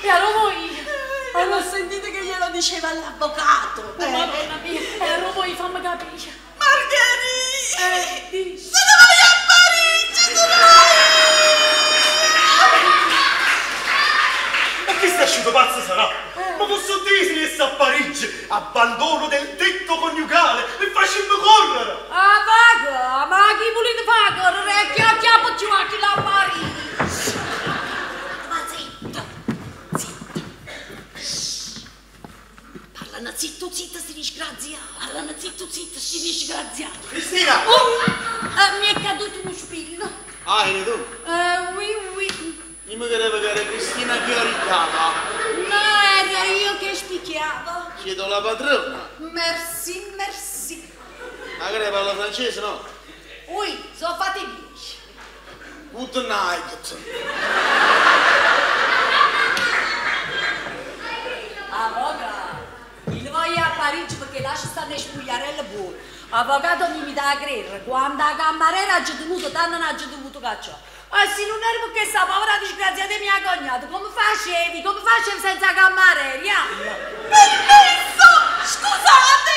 Poca! Ero voi! Allora sentite che glielo diceva l'avvocato. Oh, Madonna mia, ero voi, fammi capire. Margherita! Eh, dici. Se ne vai a Parigi! Se ne Ma chi sta asciutto pazzo sarà? Ma posso dire se sta a Parigi? Abbandono del tetto coniugale e facendo correre! Ah, vaga, ma chi volete fare correre? Che chiamo giù a chi la pari? Ma zitto, zitto. Parlano zitto, zitto, si disgrazia. Parlano zitto, zitto, si disgrazia. Cristina! Oh, eh, mi è caduto uno spillo. Ah, eri tu? Eh, oui, oui. Io mi credevo che era Cristina Chiaricata. No, era io che spicchiavo. Chiedo la padrona. Merci, merci. Ma che ne parla francese, no? Oui, sono fatti dieci. Good night. Avvocato, il voglio a Parigi perché là ci stanno le spugliarelle buone. Avvocato mi dà a credere, quando la cameriera ha tenuto, tanto non ha tenuto cacciare. E se non era perché sta povera disgraziata di mia cognata, come facevi? Come facevi senza cameriera? Permesso! Scusate!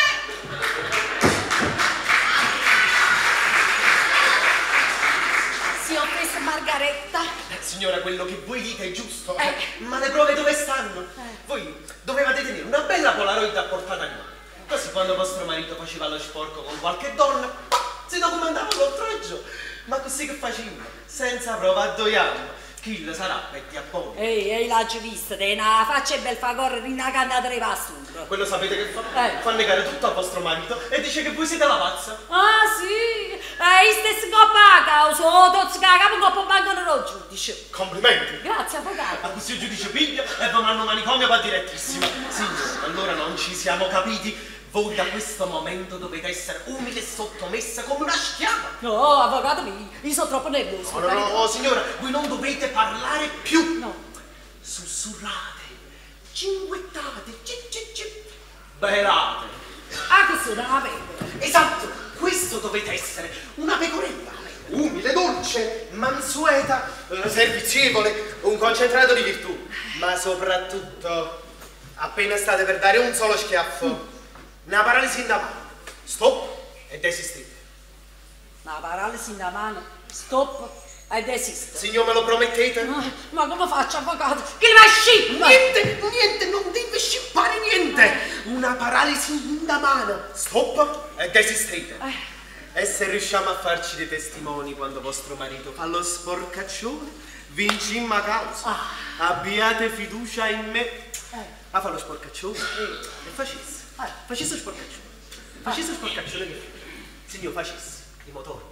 Signora, quello che voi dite è giusto. Eh. Ma le prove dove stanno? Voi dovevate tenere una bella polaroid a portata di mano. Così quando vostro marito faceva lo sporco con qualche donna, si documentava l'oltraggio. Ma così che facevamo? Senza prova addoiamo. Chi lo sarà per a poi? Ehi, ehi, già vista, te una faccia e bel fa correre in una cantata di pasturo. Quello sapete che fa? Eh. Fa negare tutto a vostro marito e dice che voi siete la pazza. Ah, sì, e io stessi coppa a causa, o tozzi che la capo coppa bancono lo giudice. Complimenti. Grazie, avvocato. A il giudice piglia e va a manicomio va direttissima. Signore, allora non ci siamo capiti. Voi da questo momento dovete essere umile e sottomessa come una schiava. No, avvocato, mi, io sono troppo nervoso. No, no, no, oh, signora, voi non dovete parlare più. No. Sussurrate, cinguettate, cip, cip, cip, berate. Ah, che sono una pecora. Esatto, questo dovete essere, una pecorella. Umile, dolce, mansueta, eh, servizievole, un concentrato di virtù. Ma soprattutto, appena state per dare un solo schiaffo, una paralisi in mano. Stop e desistete. Una paralisi in mano, stop ed esiste. Signor, me lo promettete? Ma, ma come faccio, avvocato? Che va scippa? Niente, niente, non deve scippare niente. Una paralisi in mano. Stop e desistete. E se riusciamo a farci dei testimoni quando vostro marito fa lo sporcaccione, vincimmo a causa. Abbiate fiducia in me. Ah, fa lo sporcaccione? E facesse. Facesse lo sporcaccione. Facesse lo sporcaccione mio. Signor, facesse. I motori.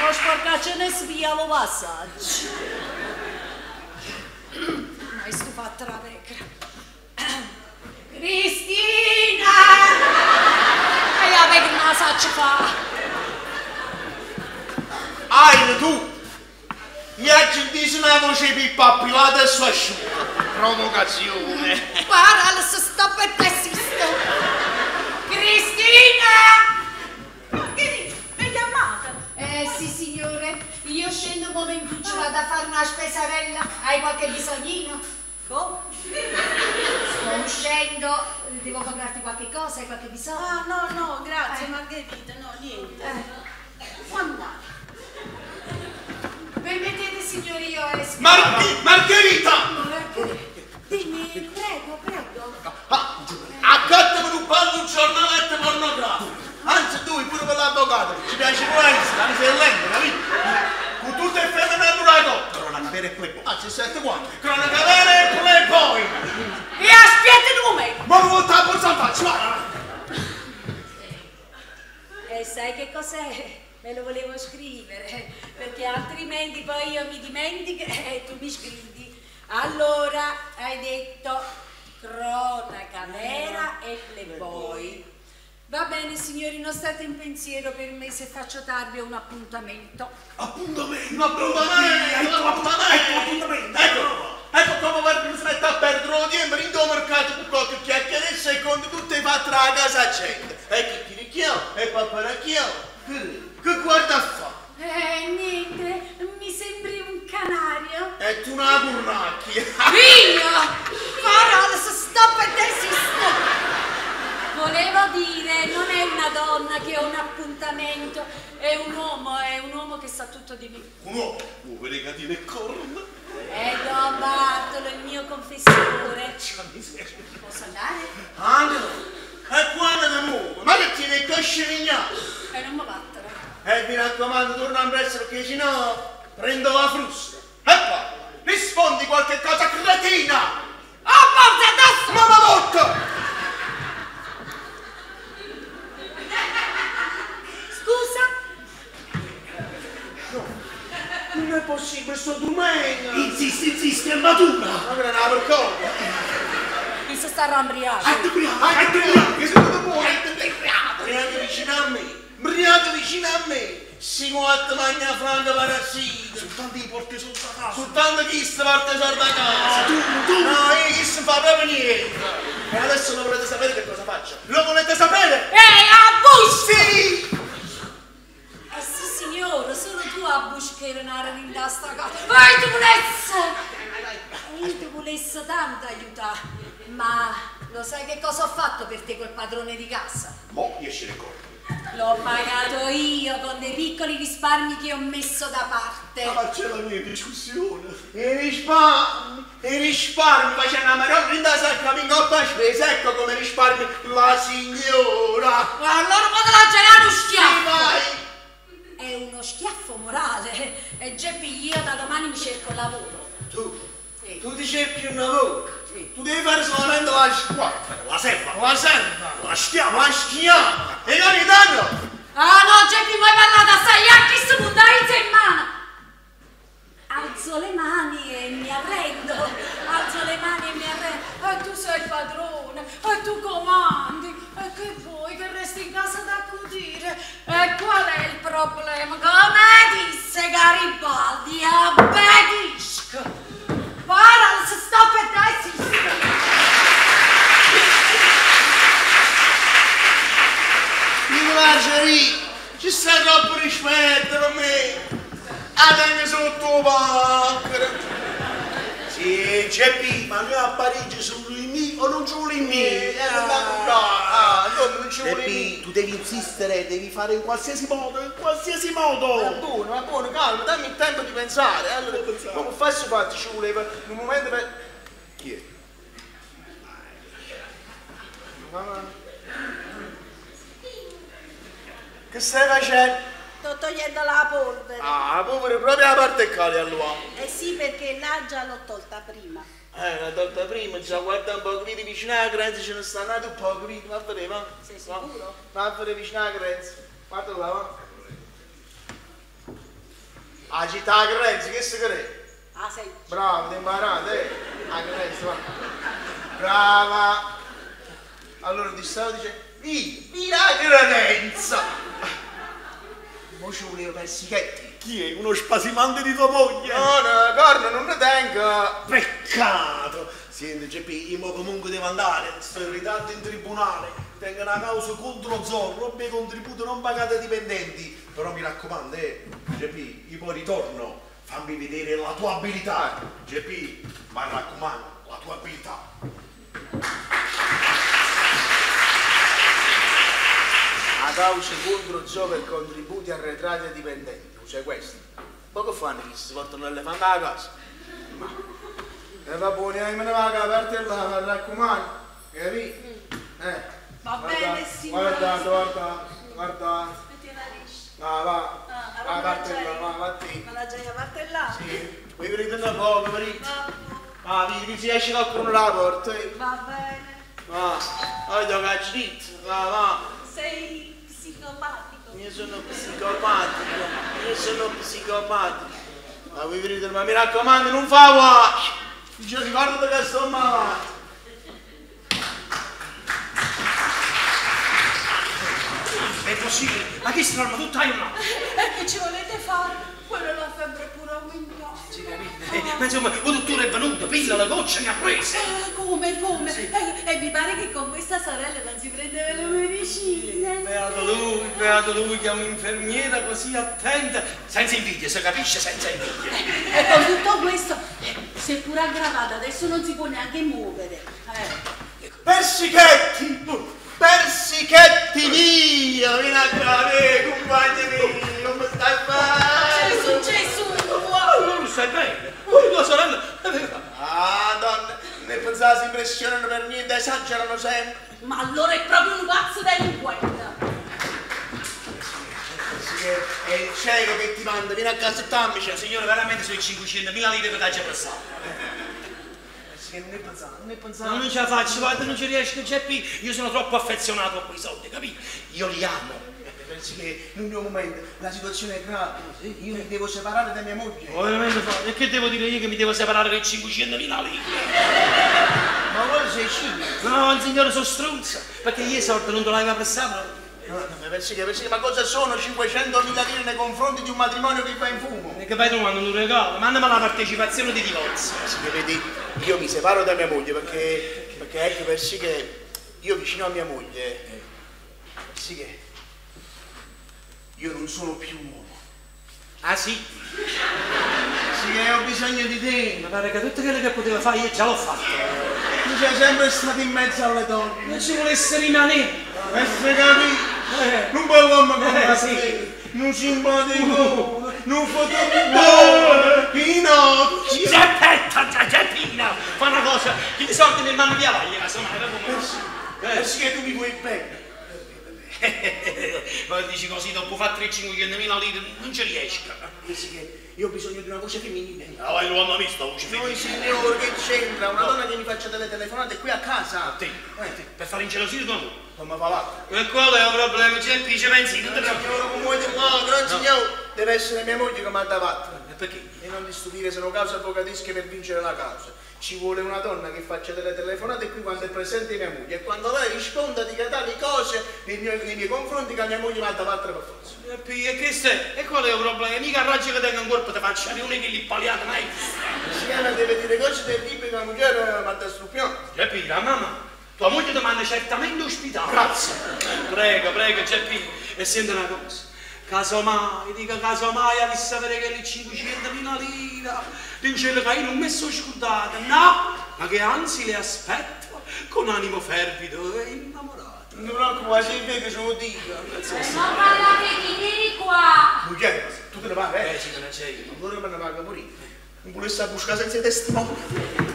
Lo sporcaccione svia lo passaggio. Hai stufato la pecora. Cristina! E la pecora non la saccia fa. Aine tu! Io ci dici una voce pippa appilata e sua asciutta. Provocazione. Guarda, se sto per te esisto. Cristina! Che dici? Mi chiamata? Eh sì signore, io scendo un momentuccio, vado a fare una spesarella. Hai qualche bisognino? Come? Sto uscendo, devo comprarti qualche cosa, hai qualche bisogno? Ah, no, no, grazie Eh. Margherita, no, niente. Eh. Quando? Permettete signore, io esco. Marghi- Margherita! Dimmi, prego, prego. Ah, accatta per un pallo un giornaletto pornografico. Anzi, tu, pure per l'avvocato. Ci piace pure la mi sei lento, capito? Con tutte le femmine naturali. Cronaca vera e playboy. Ah, ci sette qua. Cronaca vera e playboy. E aspetta il numero! Ma non la borsa in faccia, guarda. E sai che cos'è? Me lo volevo scrivere, poi io mi dimentico e tu mi scrivi. Allora, hai detto cronaca vera e playboy. Va bene signori, non state in pensiero per me se faccio tardi a un appuntamento. Appuntamento. Un appuntamento, Ecco un l'appuntamento. appuntamento. Ecco, ecco come per non smette a perdere il tempo in due mercati con qualche chiacchierezza e con tutte le fatte la casa gente. E chi ti richiama, e paparacchiamo. Che, che guarda a fa? Eh, niente, mi sembri un canario. E tu una curracchia. Io! Parola, se sto per te esisto! Volevo dire, non è una donna che ho un appuntamento, è un uomo, è un uomo che sa tutto di me. Un uomo. Uomo le gatine e corna. È Don Bartolo, il mio confessore. Posso andare? Angelo, e quando da nuovo? Ma che tiene il cosce? E non mi battere. E mi raccomando, torna a presto perché sennò prendo la frusta. E poi, rispondi qualche cosa cretina! Oh, morte addosso! Mamma morta! Scusa? Non è possibile, sto domenica! Insisti, insisti, è matura. Ma che ne ha per colpa? Mi si sta rambriando. Hai ubriaco, hai ubriaco. Che siete buoni? Briate vicino a me! Briate vicino a me! Si quattro magna franca parassita! Soltanto i porti sotto la casa. Soltanto chi sta parte a casa! Tu, tu. No, io chi si fa proprio niente! E adesso non volete sapere che cosa faccio? Lo volete sapere? Ehi, a! Sì! Eh sì, signore, solo tu a buscare una rinda sta. Vai, tu volesse! Io ti volesse tanto aiutare, ma lo sai che cosa ho fatto per te col padrone di casa? Mo' riesci le corna. L'ho pagato io con dei piccoli risparmi che ho messo da parte. Ma c'è la mia discussione. I risparmi, i risparmi facendo una marocca in sacca mi coppa spesa, ecco come risparmi la signora! Allora potrà girare uno Sì, schiaffo! vai! È uno schiaffo morale. E Geppi, io da domani mi cerco lavoro. Tu, Sì. tu ti cerchi un lavoro, tu devi fare solamente la squadra, La serva. la serva, La schiava. la schiava, e ogni tanto Ah no, Geppi, vuoi parlare assai a chi si butta in mano? Alzo le mani e mi arrendo. Alzo le mani e mi arrendo. E tu sei il padrone, e tu comandi. E che vuoi che resti in casa da accudire? E qual è il problema? Come disse Garibaldi, abbedisco. Para, se sto per te, si Margerie, ci sta troppo rispetto per me. Ah, tengo sotto pacchera. Sì, Geppi, ma noi a Parigi sono i miei o non sono i miei? Eh, non da comprare. Ah, io non ci vuole Geppi, tu devi insistere, devi fare in qualsiasi modo, in qualsiasi modo. buono, va buono, calma, dammi il tempo di pensare. Allora, come faccio fatto? Ci voleva un momento per... Chi è? Mamma. Che stai facendo? Sto togliendo la polvere. Ah, povero, proprio la parte cale all'uomo. Eh sì, perché là già l'ho tolta prima. Eh, l'ha tolta prima, già guarda un po' qui vicino alla grenza ce ne stanno un po' qui, va a vedere, va. Sei sicuro? Va a vedere vicino alla grenza. Guarda là, va. Ah, città la grenza, che si crede? Ah, sei. Bravo, ti imparate, eh. La grenza, va. Brava. Allora ti stavo dicendo, vi, vi la credenza. Mo ci volevo persichetti. Chi è? Uno spasimante di tua moglie? No, no, corno, non ne tengo. Peccato! Senti, GP, io comunque devo andare, sto in ritardo in tribunale, tengo una causa contro Zorro, robe contributo non pagate ai dipendenti. Però mi raccomando, eh, GP, io poi ritorno, fammi vedere la tua abilità. GP, ma raccomando, la tua abilità. Causa contro Zio per contributi arretrati ai dipendenti. C'è questo. Poco fanno che si portano l'elefante alla casa. Ma. E va buono, io me ne vado a parte là, mi raccomando. Capì? Eh. Va bene, signora. Guarda, guarda, guarda. Metti la liscia. Ah, va. Ah, A là, io- va, va te. Ma la già a parte là? Sì. Vuoi venire da poco, venite? Va, Ah, vi, si esce qualcuno dalla porta, eh. va bene. Va. Ah, ti ho cacciato. Va, va. Sei psicopatico. Io sono psicopatico, io sono psicopatico. Ma voi vedete, ma mi raccomando, non fa guai! Ci ricordo che sto malato. È possibile? Ma che strano, tutto hai una. E che ci volete fare? Quello è la febbre Eh, Ma insomma, il dottore è venuto, pilla la goccia, mi ha preso. Ah, come, come? Eh, e mi pare che con questa sorella non si prendeva le medicine. Beato lui, beato lui che è un'infermiera così attenta. Senza invidia, si capisce, senza invidia. E con tutto questo, eh, si è pure aggravata, adesso non si può neanche muovere. Eh. Persichetti! Persichetti via! Vieni a casa, compagni miei, come stai Gesù? Gesù! Non stai bene? Tua sorella... Ah, donne, ne pensate si impressionano per niente, esagerano sempre. Ma allora è proprio un pazzo delinquente. Sì, è- È il cielo che ti manda, vieni a casa e dammi, Cioè, signore, veramente sono 500.000 lire per darci pressato. Sì, non ne pensate, non ne pensate. Non ce la faccio, guarda, non ci riesco, Geppi. Io sono troppo affezionato a quei soldi, capito? Io li amo. Pensi che in un momento la situazione è grave, io mi devo separare da mia moglie. Oh, veramente fa- E che devo dire io che mi devo separare per 500.000 lire? Ma voi sei cinico? No, il signore sono struzza, perché io soldi non te l'aveva. No, no, ma cosa sono 500.000 lire nei confronti di un matrimonio che va in fumo? E che poi tu quando un regalo, mandami la partecipazione di divorzio. Sì, vedi, io mi separo da mia moglie perché, perché ecco, pensi che io vicino a mia moglie, pensi che io non sono più uomo. Ah sì? Sì, che ho bisogno di te. Mi pare che tutto quello che poteva fare io già l'ho fatto. Tu sei sempre stato in mezzo alle donne. Non ci volesse rimanere. Essere capito? Eh. Non bell'uomo come Eh, te, sì. non simpatico, non fotografo, Pinocchio. Aspetta, Giappina, fa una cosa, che i soldi nel mano via vai, casomai, Pensi che tu mi vuoi bene? Poi dici così, dopo fare 300-500 mila lire, non ci riesco. Pensi che io ho bisogno di una voce femminile? Ah, vai, l'uomo visto, voce Noi femminile. signore, che c'entra? Una donna che mi faccia delle telefonate qui a casa. Te, Eh, per fare ingelosire tua moglie. come fa là? E quello è un problema, Geppi, ci pensi, non vuoi dire? No, gran signore, deve essere mia moglie che mi ha davanti. E perché? E non ti stupire se non causa avvocatesche per vincere la causa. Ci vuole una donna che faccia delle telefonate qui quando è presente mia moglie. E quando lei risponda di tali cose nei miei, nei miei confronti che mia moglie mi ha davanti per forza. Geppi, e che stai? E qual è il problema? Mica a raggio che tenga un corpo ti faccia, non è che li paliate mai. Si chiama deve dire cose del tipo che la moglie mi ha da stuppione. Geppi, la mamma, tua moglie ti manda certamente ospitale. Grazie. Prego, prego, Geppi, e senti una cosa. Casomai, dica casomai, avessi sapere che le 500.000 lire, dice che io non mi sono scordata, no, ma che anzi le aspetto con animo fervido e innamorato. Non ti preoccupare, se vede se lo dico. Eh, ma parlate chi vieni qua? Moglie, tu te ne vai, Eh, eh? sì, me ne c'è io. Allora me ne paga io. Non volessi a buscare senza testimoni.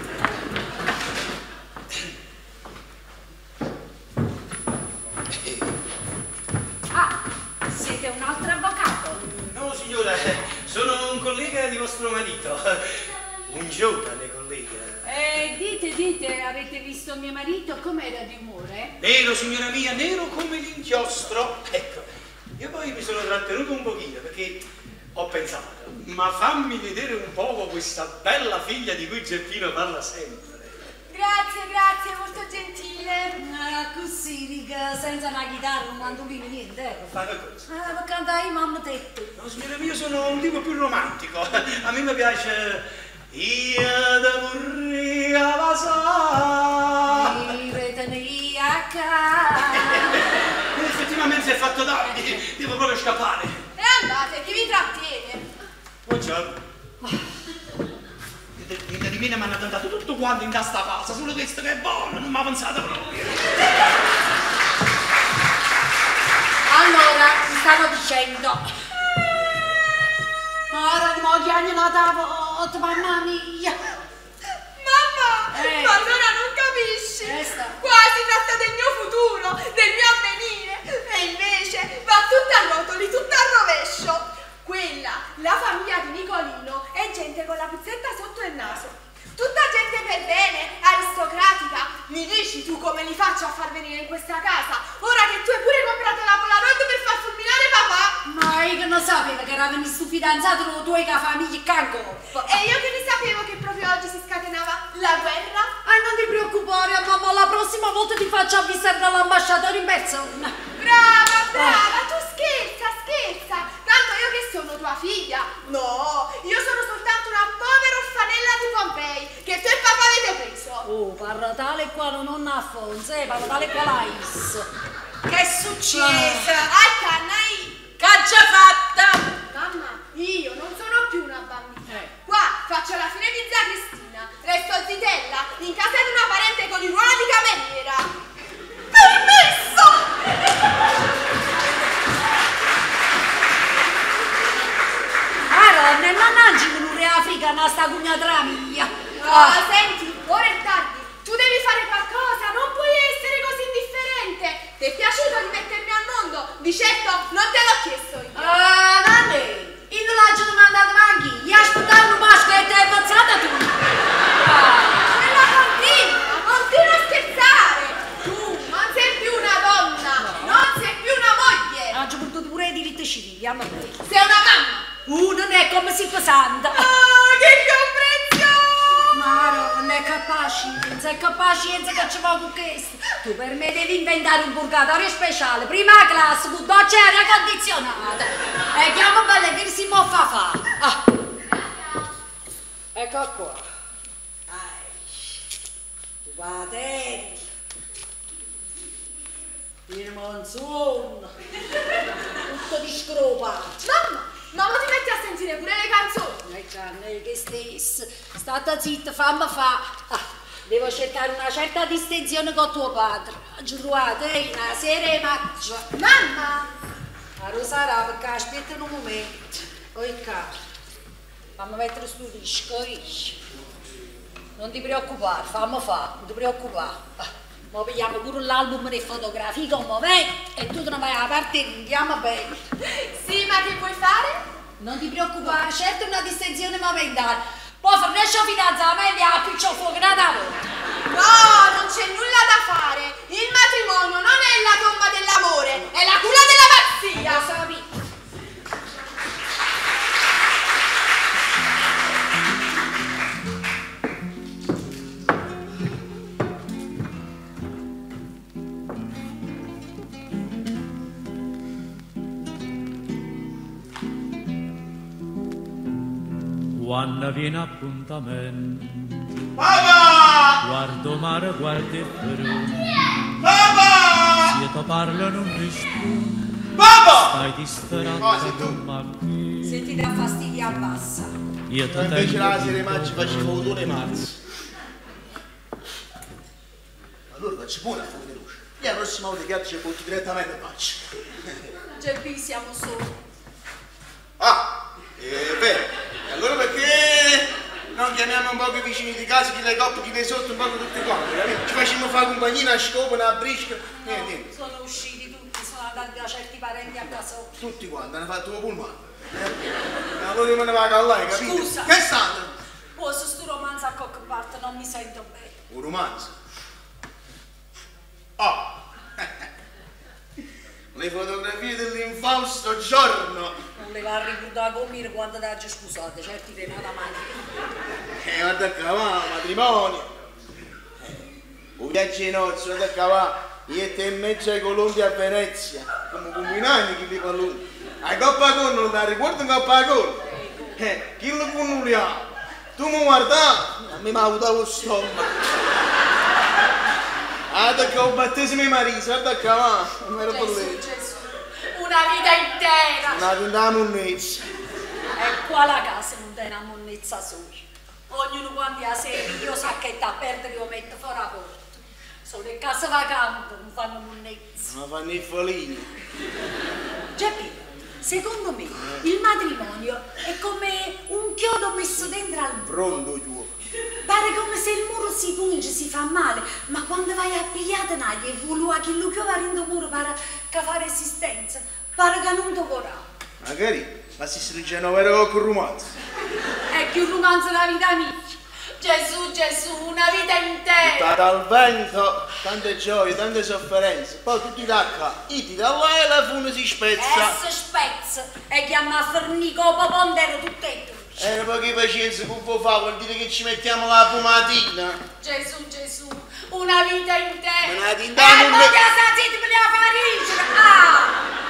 giovane, collega. Eh, dite, dite, avete visto mio marito com'era di umore? Nero, signora mia, nero come l'inchiostro. Ecco, io poi mi sono trattenuto un pochino perché ho pensato, ma fammi vedere un poco questa bella figlia di cui Geppino parla sempre. Grazie, grazie, molto gentile. Ah, così, riga, senza una chitarra, un mandolino, niente, eh. Fa che cosa? Ah, per cantare mamma detto. No, signora mia, io sono un tipo più romantico. A me mi piace... Io da vorrei la sa. Rivetene a casa. Effettivamente si è fatto tardi, devo proprio scappare. E andate, chi vi trattiene? Buongiorno. Niente di meno mi hanno dato tutto quanto in questa casa, solo questo che è buono, non mi ha pensato proprio. Allora, mi stavo dicendo. Ora di mo' anni la tavola, mamma mia. Eh. ma allora non capisci? Eh, sta. Qua si tratta del mio futuro, del mio avvenire. E invece va tutto a rotoli, tutto a rovescio. Quella, la famiglia di Nicolino, è gente con la pizzetta sotto il naso. Tutta gente per bene, aristocratica. Mi dici tu come li faccio a far venire in questa casa? Ora che tu hai pure comprato la Polaroid per far fulminare papà? Ma io che non sapevo che era venuto sto fidanzato con tu e che famiglia canco. E io che ne sapevo che proprio oggi si scatenava la guerra? Ah, non ti preoccupare, mamma, la prossima volta ti faccio avvisare dall'ambasciatore in persona. Brava, brava, tu scherza, scherza. Tanto io che sono tua figlia. No, io sono soltanto una povera orfanella di Pompei che tu e papà avete preso. Oh, parla tale quale non Affonso, eh, parla tale quale Ais. Che è successo? Ai cannai. Caccia cercare una certa distinzione con tuo padre. Giurate, una sera e maggio. Mamma! Ma lo sarà perché aspetta un momento. Poi qua. Fammi mettere sto disco? Non ti preoccupare, fammi fa, non ti preoccupare. Ah, Mo pigliamo pure l'album di fotografie con momento e tu te ne vai a parte e andiamo bene. Sì, ma che vuoi fare? Non ti preoccupare, certo una distinzione momentanea. Poi fornisce fidanzamento e a piccio fuoco da volta. No, non c'è nulla da fare. Il matrimonio non è la tomba dell'amore, è la culla della pazzia. Lo sapevi? Quando viene appuntamento, Papà! guardo mare, guardo il fiore, Papà! se ti parlo non rispondo, Papà! stai Oh, distratta sei tu. Se ti dà fastidio abbassa. Io ti Invece la sera tengo maggio facevo autore marzo. Allora faccio pure la veloce. E la prossima volta che porti direttamente a faccio. Geppi, siamo soli. Ah, è vero. E allora perché non chiamiamo un po' i vicini di casa, chi le coppie, chi le sotto, un po' tutti quanti, capito? Ci facciamo fare compagnia, una scopa, una brisca, niente, niente. Sono usciti tutti, sono andati da certi parenti a casa. Tutti quanti, hanno fatto un pullman. Eh? Allora io me ne vado a lei, capito? Scusa. Che è stato? Oh, se sto romanzo a qualche parte non mi sento bene. Un romanzo. Oh! Le fotografie dell'infausto giorno. Non le va a ricordare come quando daggi scusate, certi te nata mai. E guarda qua, va, matrimonio. Un viaggio in nozze, guarda qua, va. Io e te in mezzo ai colombi a Venezia. Come combinani che li parlo. A coppa con non la ricordo in coppa con. Eh, chi lo connuliamo? Tu mi guardavi, a me mi ha avuto lo stomaco. Guarda che ho battesimo i mariti, guarda qua, va. Non Gesù, bollito. Gesù, una vita intera. Una vinta monnezza. E qua la casa non è una monnezza sola. Ognuno quando ha serie, io sa che da perdere io metto fuori la porta. Sono le case vacanti, non fanno monnezza. Ma fanno i folini. Geppi, secondo me il matrimonio è come un chiodo messo dentro al muro. Pronto, giù. Pare come se il muro si punge, si fa male, ma quando vai a pigliare nagli e vuoi che lo chiova in muro per che fa resistenza, pare che non ti vorrà. Magari, ma si stringe una vera con romanzo. Più romanzo della vita mia. Gesù, Gesù, una vita intera. Buttata al vento, tante gioie, tante sofferenze. Poi tutti da qua, iti da là e la fune si spezza. Essa spezza e chiama a fornico popondero tutto e due. E poche pazienza che può fare, vuol dire che ci mettiamo la pomatina. Gesù, Gesù, una vita intera. Una vita E intera, poi non- che sentite per la faricina. Ah!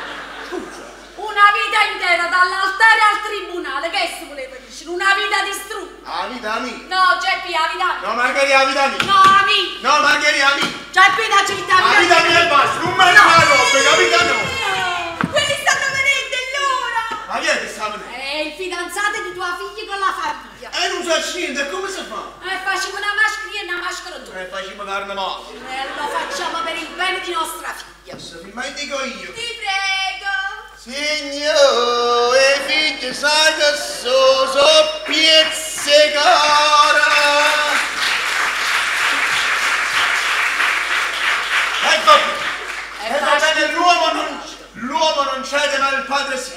Una vita intera dall'altare al tribunale, che si voleva dire? Una vita distrutta. La vita mia. No, Geppi, la vita mia. No, magari la vita mia. No, la mia. No, magari la mia. Geppi, da città La vita mia e basta, non me ne fa roba, capito? No. Quelli stanno venendo loro. Ma chi è che sta venendo? È il fidanzato di tua figlia con la famiglia. E non sa niente, come si fa? E facciamo una mascherina e una maschera tu. E facciamo carne male. E lo facciamo per il bene di nostra figlia. Se mai dico io. Ti prego. Signore, figlio, sai che so, so pizzicara. Ecco va bene, l'uomo non, l'uomo non cede, ma il padre sì.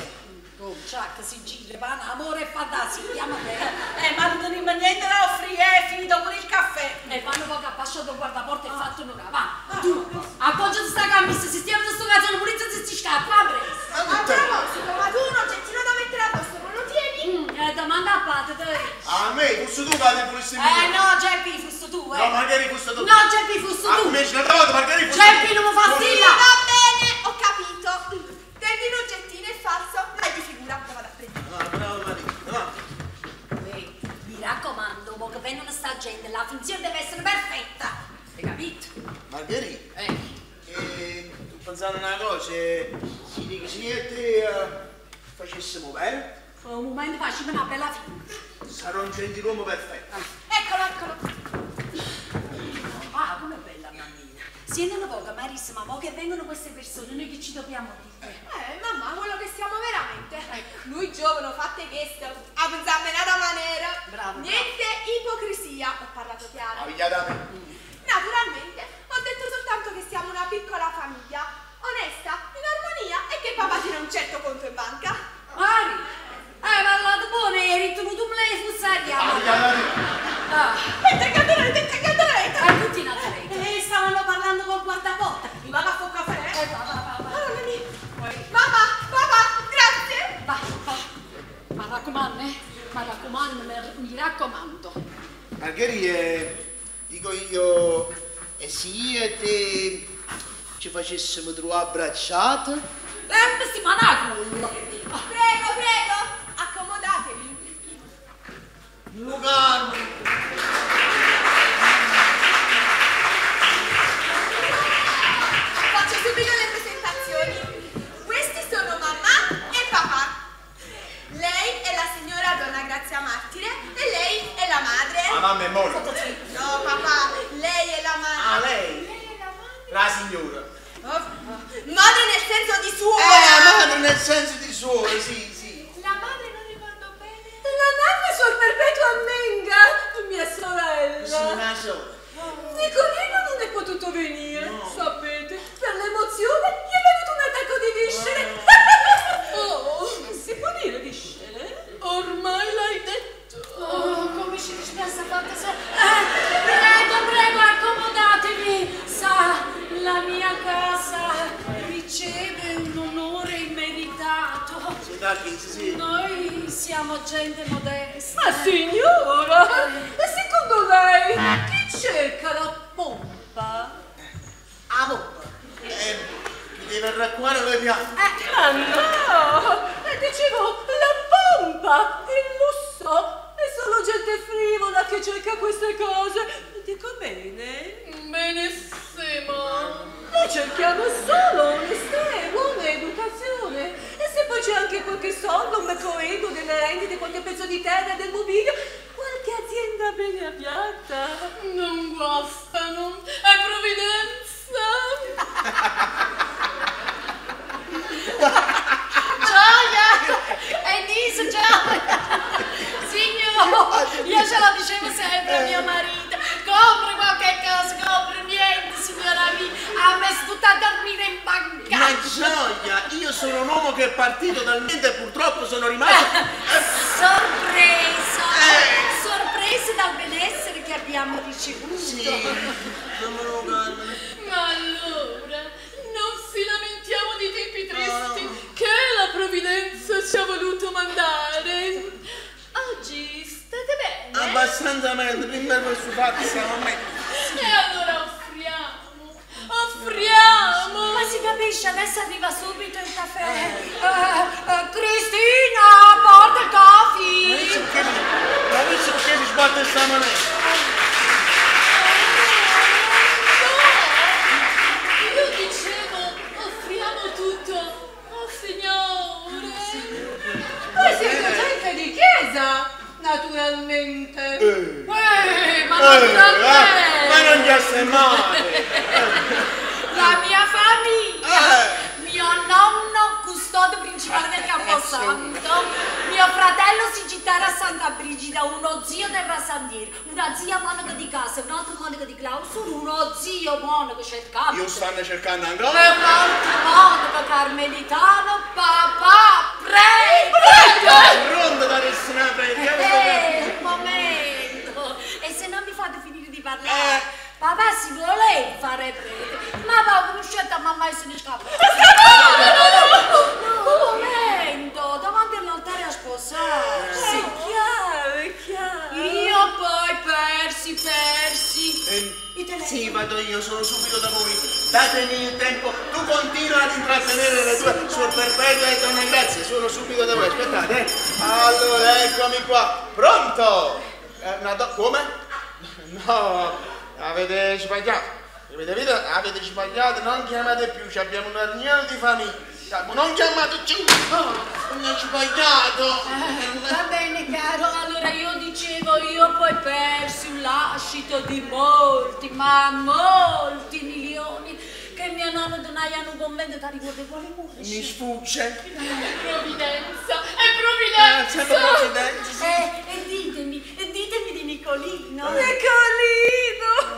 Oh, Chuck, si gira, pana, amore e fantasia, ma te. Eh, ma non tenim niente da offrire, è finito pure il caffè. E fanno poco appasciato guardaporta e fatto un'ora. Va, tu, appoggiati sta camicia, sistema sto cazzo, pulizia se si scappa, va presto. A proposito, ma tu un oggettino da mettere addosso non lo tieni? Mm, eh, domanda a parte, te lo dici. A me, fosse tu che pulisse il Eh, no, Geppi, fusto tu, eh. No, magari fosse tu. No, Geppi, fusto Ah, tu. dici l'altra volta, magari fosse Geppi, tu. non mi fa Sì, stilla. va bene, ho capito. Prendi un oggettino falso, dai di figura, lo vado a prendere. Ah, bravo Marito, va. Eh, mi raccomando, mo che vengono sta gente, la finzione deve essere perfetta. Hai capito? Margherita, Eh. eh, tu pensando una cosa, eh, si dice sì e te eh, facessimo bene, Un momento facciamo una bella figura. sarò un gentiluomo perfetto. Eccolo, eccolo. Ah, com'è bella mammina. Siete poco, Marissima, mo che vengono queste persone, noi che ci dobbiamo dire? Eh, mamma, quello che siamo veramente. Lui giovane, fatte questo, a pensare in una maniera. Bravo, Niente ipocrisia, ho parlato chiaro. Naturalmente, ho detto soltanto che siamo una piccola famiglia, onesta, in armonia e che papà tiene un certo conto in banca. Mari, hai parlato buone, eri tenuto me le fussariamo. Aviglia da raccomando. Margherita, eh, dico io, e se io e te ci facessimo trovare abbracciate? Sempre si manacul. Prego, prego, accomodatevi. Lucano! Mamma è moglie. No, papà, lei è la madre. Ah, lei? Lei è la madre. La signora. Oh, Madre nel senso di suora. Eh, madre nel senso di suora, sì, sì. La madre non ricordo bene. La mamma è suor perpetua menga, mia sorella. Sono una sola. Nicolino non è potuto venire, siamo gente modesta. Ma signora, e secondo lei chi cerca la pompa? A voi. Eh, chi deve raccogliere le piante. Ma no! Dicevo, la pompa, il lusso, è solo gente frivola che cerca queste cose. Dico bene? Benissimo. Noi cerchiamo solo onestà e buona educazione. E se poi c'è anche qualche microedo, delle rendite, qualche pezzo di terra, del mobilio, qualche azienda bene avviata. Non guastano, è provvidenza. Gioia! E Niso, gioia! Signore, io ce lo dicevo sempre a mio marito. Compri qualche cosa, compri niente, signora mia. Ha messo tutta a dormire in Ma banca. gioia, io sono un uomo che è partito dal niente e purtroppo sono rimasto... Sorpreso! Eh. Sorpresi dal benessere che abbiamo ricevuto. Sì. Ma allora, non si lamentiamo di tempi tristi No. che la provvidenza ci ha voluto mandare. Oggi state bene? Abbastanza mente, prima su pazza, non me. E allora offriamo. Ma si capisce, adesso arriva subito il caffè. Eh, eh, Cristina, porta il coffee. Ma visto perché si sbatte sta manetta? No, io dicevo, offriamo tutto, oh signore. Voi siete gente di chiesa, naturalmente. Eh. Eh, ma Eh, naturalmente. eh, ma non già sei male. La mia famiglia, Eh. mio nonno custode principale del Camposanto, mio fratello sigittare a Santa Brigida, uno zio del Rasandiere, una zia monaca di casa, un altro monaco di clausura, uno zio monaco cercato. Io stanno cercando E ancora. un altro monaco carmelitano, papà, prego! Pronto da destinare, Eh, un momento, e se non mi fate finire di parlare, Eh. Papà si vuole fare prete, ma va mamma e se ne scappa. No, un momento, davanti all'altare a sposarsi. È chiaro, è chiaro. Io poi persi, persi. I telefoni. Sì, vado io, sono subito da voi. Datemi il tempo. Tu continua ad intrattenere le tue suor perpetue e donna grazie, sono subito da voi. Aspettate, eh. Allora, eccomi qua. Pronto? Eh, una do- come? No, avete sbagliato. Avete visto? Avete sbagliato, non chiamate più, ci abbiamo una riunione di famiglia. Non chiamate più. No, non ho sbagliato. Va bene caro, allora io dicevo, io poi persi un lascito di molti, ma molti milioni che mio nonno donai a un convento da riguardo quale muore. Mi sfugge. Provvidenza, è Eh, sempre provvidenza. provvidenza. Eh, e ditemi, e ditemi di Nicolino. Nicolino!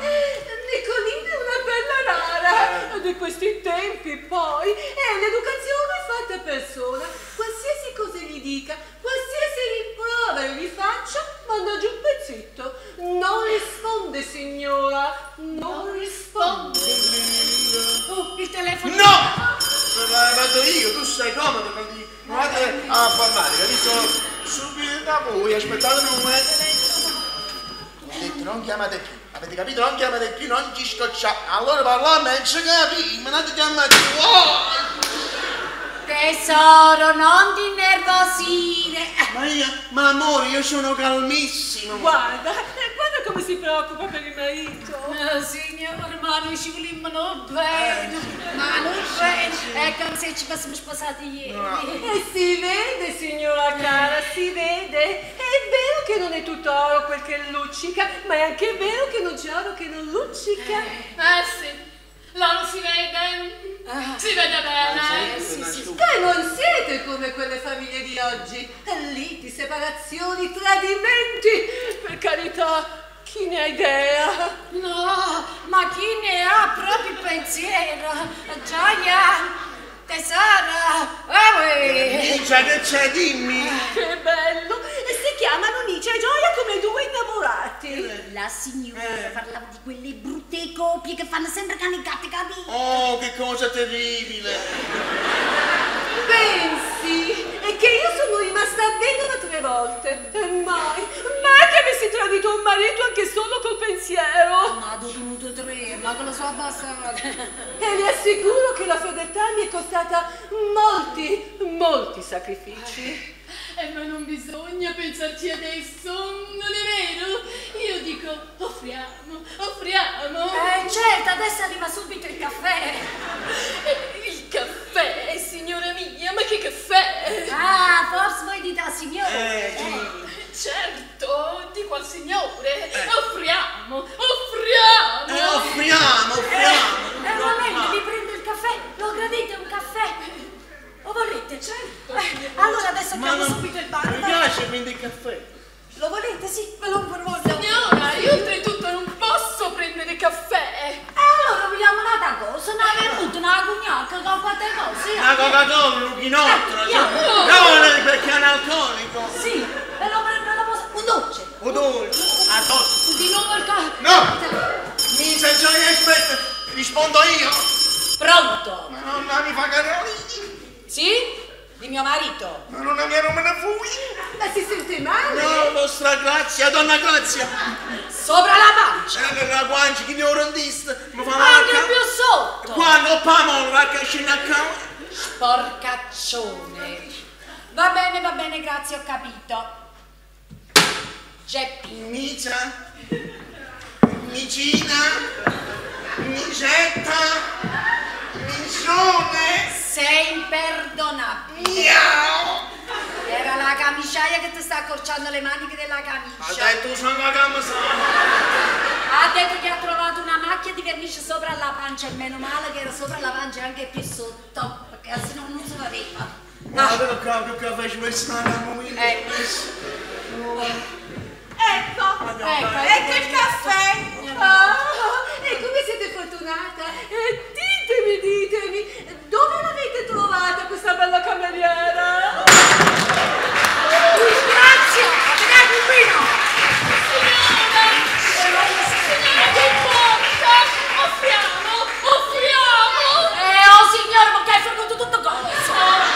Nicolino è una bella rara. Di questi tempi poi è l'educazione fatta persona. Qualsiasi cosa gli dica qualsiasi rimprovero gli faccia manda giù un pezzetto. Non risponde signora. Non risponde. Oh, il telefono. No! Ma vado io, tu stai comodo, non ti provate a parlare, capisco? Subito da voi, aspettate un momento. Ho detto non chiamate più, avete capito? Non chiamate più, non ci scocciate. Allora parliamo e ci capi, ma non ti chiamate più. Oh! Tesoro, non ti innervosire. Ma io, ma amore, io sono calmissimo. guarda guarda come si preoccupa per il marito Oh, signore, ma noi ci volimmo bene, ma noi bene. È come se ci fossimo sposati ieri. E si vede, signora cara, si vede. È vero che non è tutto oro quel che luccica, ma è anche vero che non c'è oro che non luccica. Eh sì, l'oro si vede, si vede bene. Sì, sì. Voi non siete come quelle famiglie di oggi. Liti, separazioni, tradimenti. Per carità, chi ne ha idea? No, ma chi ne ha proprio pensiero? Gioia, tesoro, eh, Dice che c'è, dimmi. Che bello! Chiamano Nice e Gioia come due innamorati. La signora parlava di quelle brutte coppie che fanno sempre cani e gatti, capito? Oh, che cosa terribile. Pensi, e che io sono rimasta vedova tre volte. E mai, mai che avessi tradito un marito anche solo col pensiero. Ma ho tenuto tre, ma che lo so abbastanza. E vi assicuro che la fedeltà mi è costata molti, molti sacrifici. Eh, ma non bisogna pensarci adesso, non è vero? Io dico, offriamo, offriamo. Eh certo, adesso arriva subito il caffè. Eh, il caffè, signora mia, ma che caffè? Ah, forse voi dite al signore. Eh, certo, dico al signore, offriamo, offriamo. Eh, offriamo, offriamo. Eh, va bene, vi prendo il caffè. Lo gradite un caffè? Lo volete? Certo. allora adesso Ma chiamo non- subito il bar. Mi piace quindi il caffè. Lo volete? Sì, ve lo voglio. Signora, io oltretutto non posso prendere caffè. E allora vogliamo una cosa, una vermuta, una cognac, con quante cose. Una Coca-Cola, un chinotto, Eh, no, perché è analcolico. Sì, ve lo prendo una cosa. Un dolce. O dolce. Ah, dolce. Di nuovo il caffè. No! Mi sa già aspetta, rispondo io. Pronto? Ma non mi fa caroli. Sì? Di mio marito. Ma non mia non me ne fui. Ma si sente male? No, vostra grazia, donna grazia. Sopra la pancia. Eh, la guancia, chi ne ho rendista? Mi fa Anche più sotto. Quando pamo, va che scende a cavo. Porcaccione. Va bene, va bene, grazie, ho capito. Geppi. Micia, micina, micetta, micione. Sei imperdonabile. Miau. Era la camiciaia che ti sta accorciando le maniche della Ha camicia. detto sono la gamma Ha detto che ha trovato una macchia di vernice sopra la pancia e meno male che era sopra la pancia e anche più sotto, perché se no non si vedeva. Ma che cavolo che caffè ci messo una mia? Eh. Ecco, Ecco, ecco il caffè. Ah, e come siete fortunata. Ditemi, ditemi, dove l'avete trovata questa bella cameriera? Grazie! Prego, un vino! Signora, che importa? Offriamo, offriamo. Eh, oh signore, ma che hai fatto tutto cosa?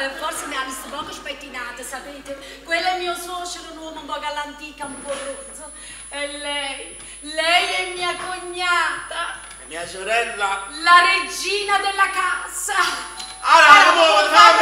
Capo. Eh, Forse ha visto poco spettinata, sapete? Quello è mio suocero, un uomo un po' all'antica, un po' rozzo. E lei, lei è mia cognata, Mia sorella. la regina della casa. Allora.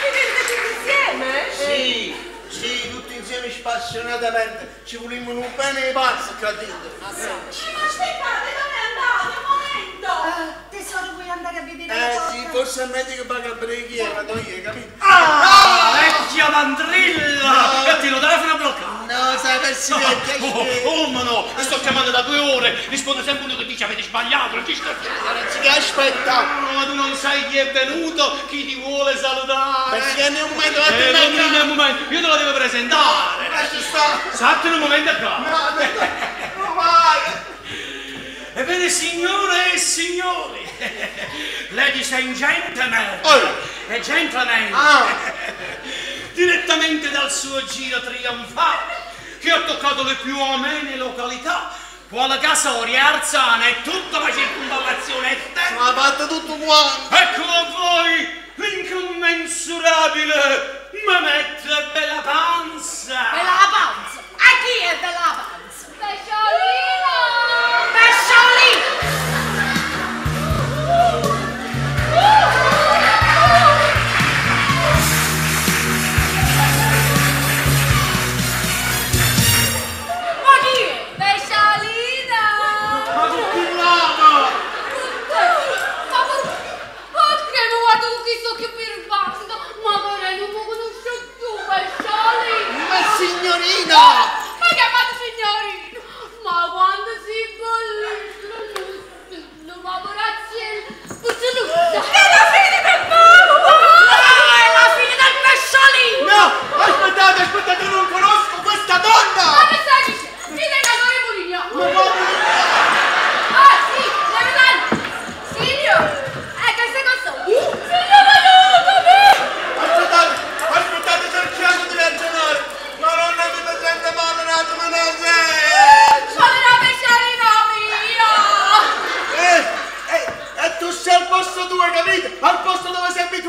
Vivete tutti insieme? Sì, sì, tutti insieme spassionatamente. Ci volimmo un bene pazzo, credete. Ma aspettate, dove andate? Momento! Ah, tesoro, vuoi andare a vedere la Eh porta? sì, forse è meglio che paga chiere, do io, capito? Ah, vecchia mandrilla! Che ti lo telefono bloccato! No, sai, persi vecchia, Oh, oh, ma no, mi sto chiamando da due ore, risponde sempre uno che dice avete sbagliato, non ci sto che aspetta? No, ma tu non sai chi è venuto, chi ti vuole salutare. Perché ne un momento, Eh, guarda, non nel momento, io te lo devo presentare. Lascia stare. Sappi un momento qua. No, no, vai. And gentlemen, Oh. e gentlemen, Ah. direttamente dal suo giro trionfale, che ha toccato le più amene località, quale Casoria, Arzana e tutta la circonvallazione esterna. Ma fatto tutto quanto. Ecco a voi l'incommensurabile Mehmet Bella Panza. Bella panza. A chi è bella panza? Specialino! Pesciolino! signorina! Ma Oh, ma fatto signorina! Ma quando si bolle... Lo vaporazzi... Puzzoluzza! È la fine del popolo! No, è la fine del pesciolino! No, aspettate, aspettate, non conosco questa donna! Ma che stai dicendo? Dite che adorevoli! Ma no, no, no!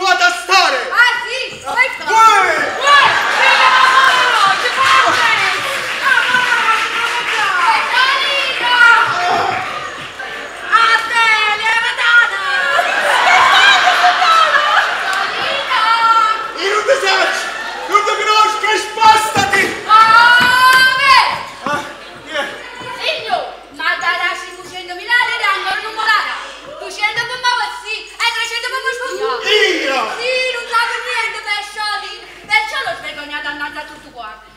what a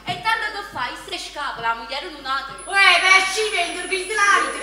E tanto che fai? Stai scapola, la moglie era un'altra. Uè, pesci, vendo il grislante,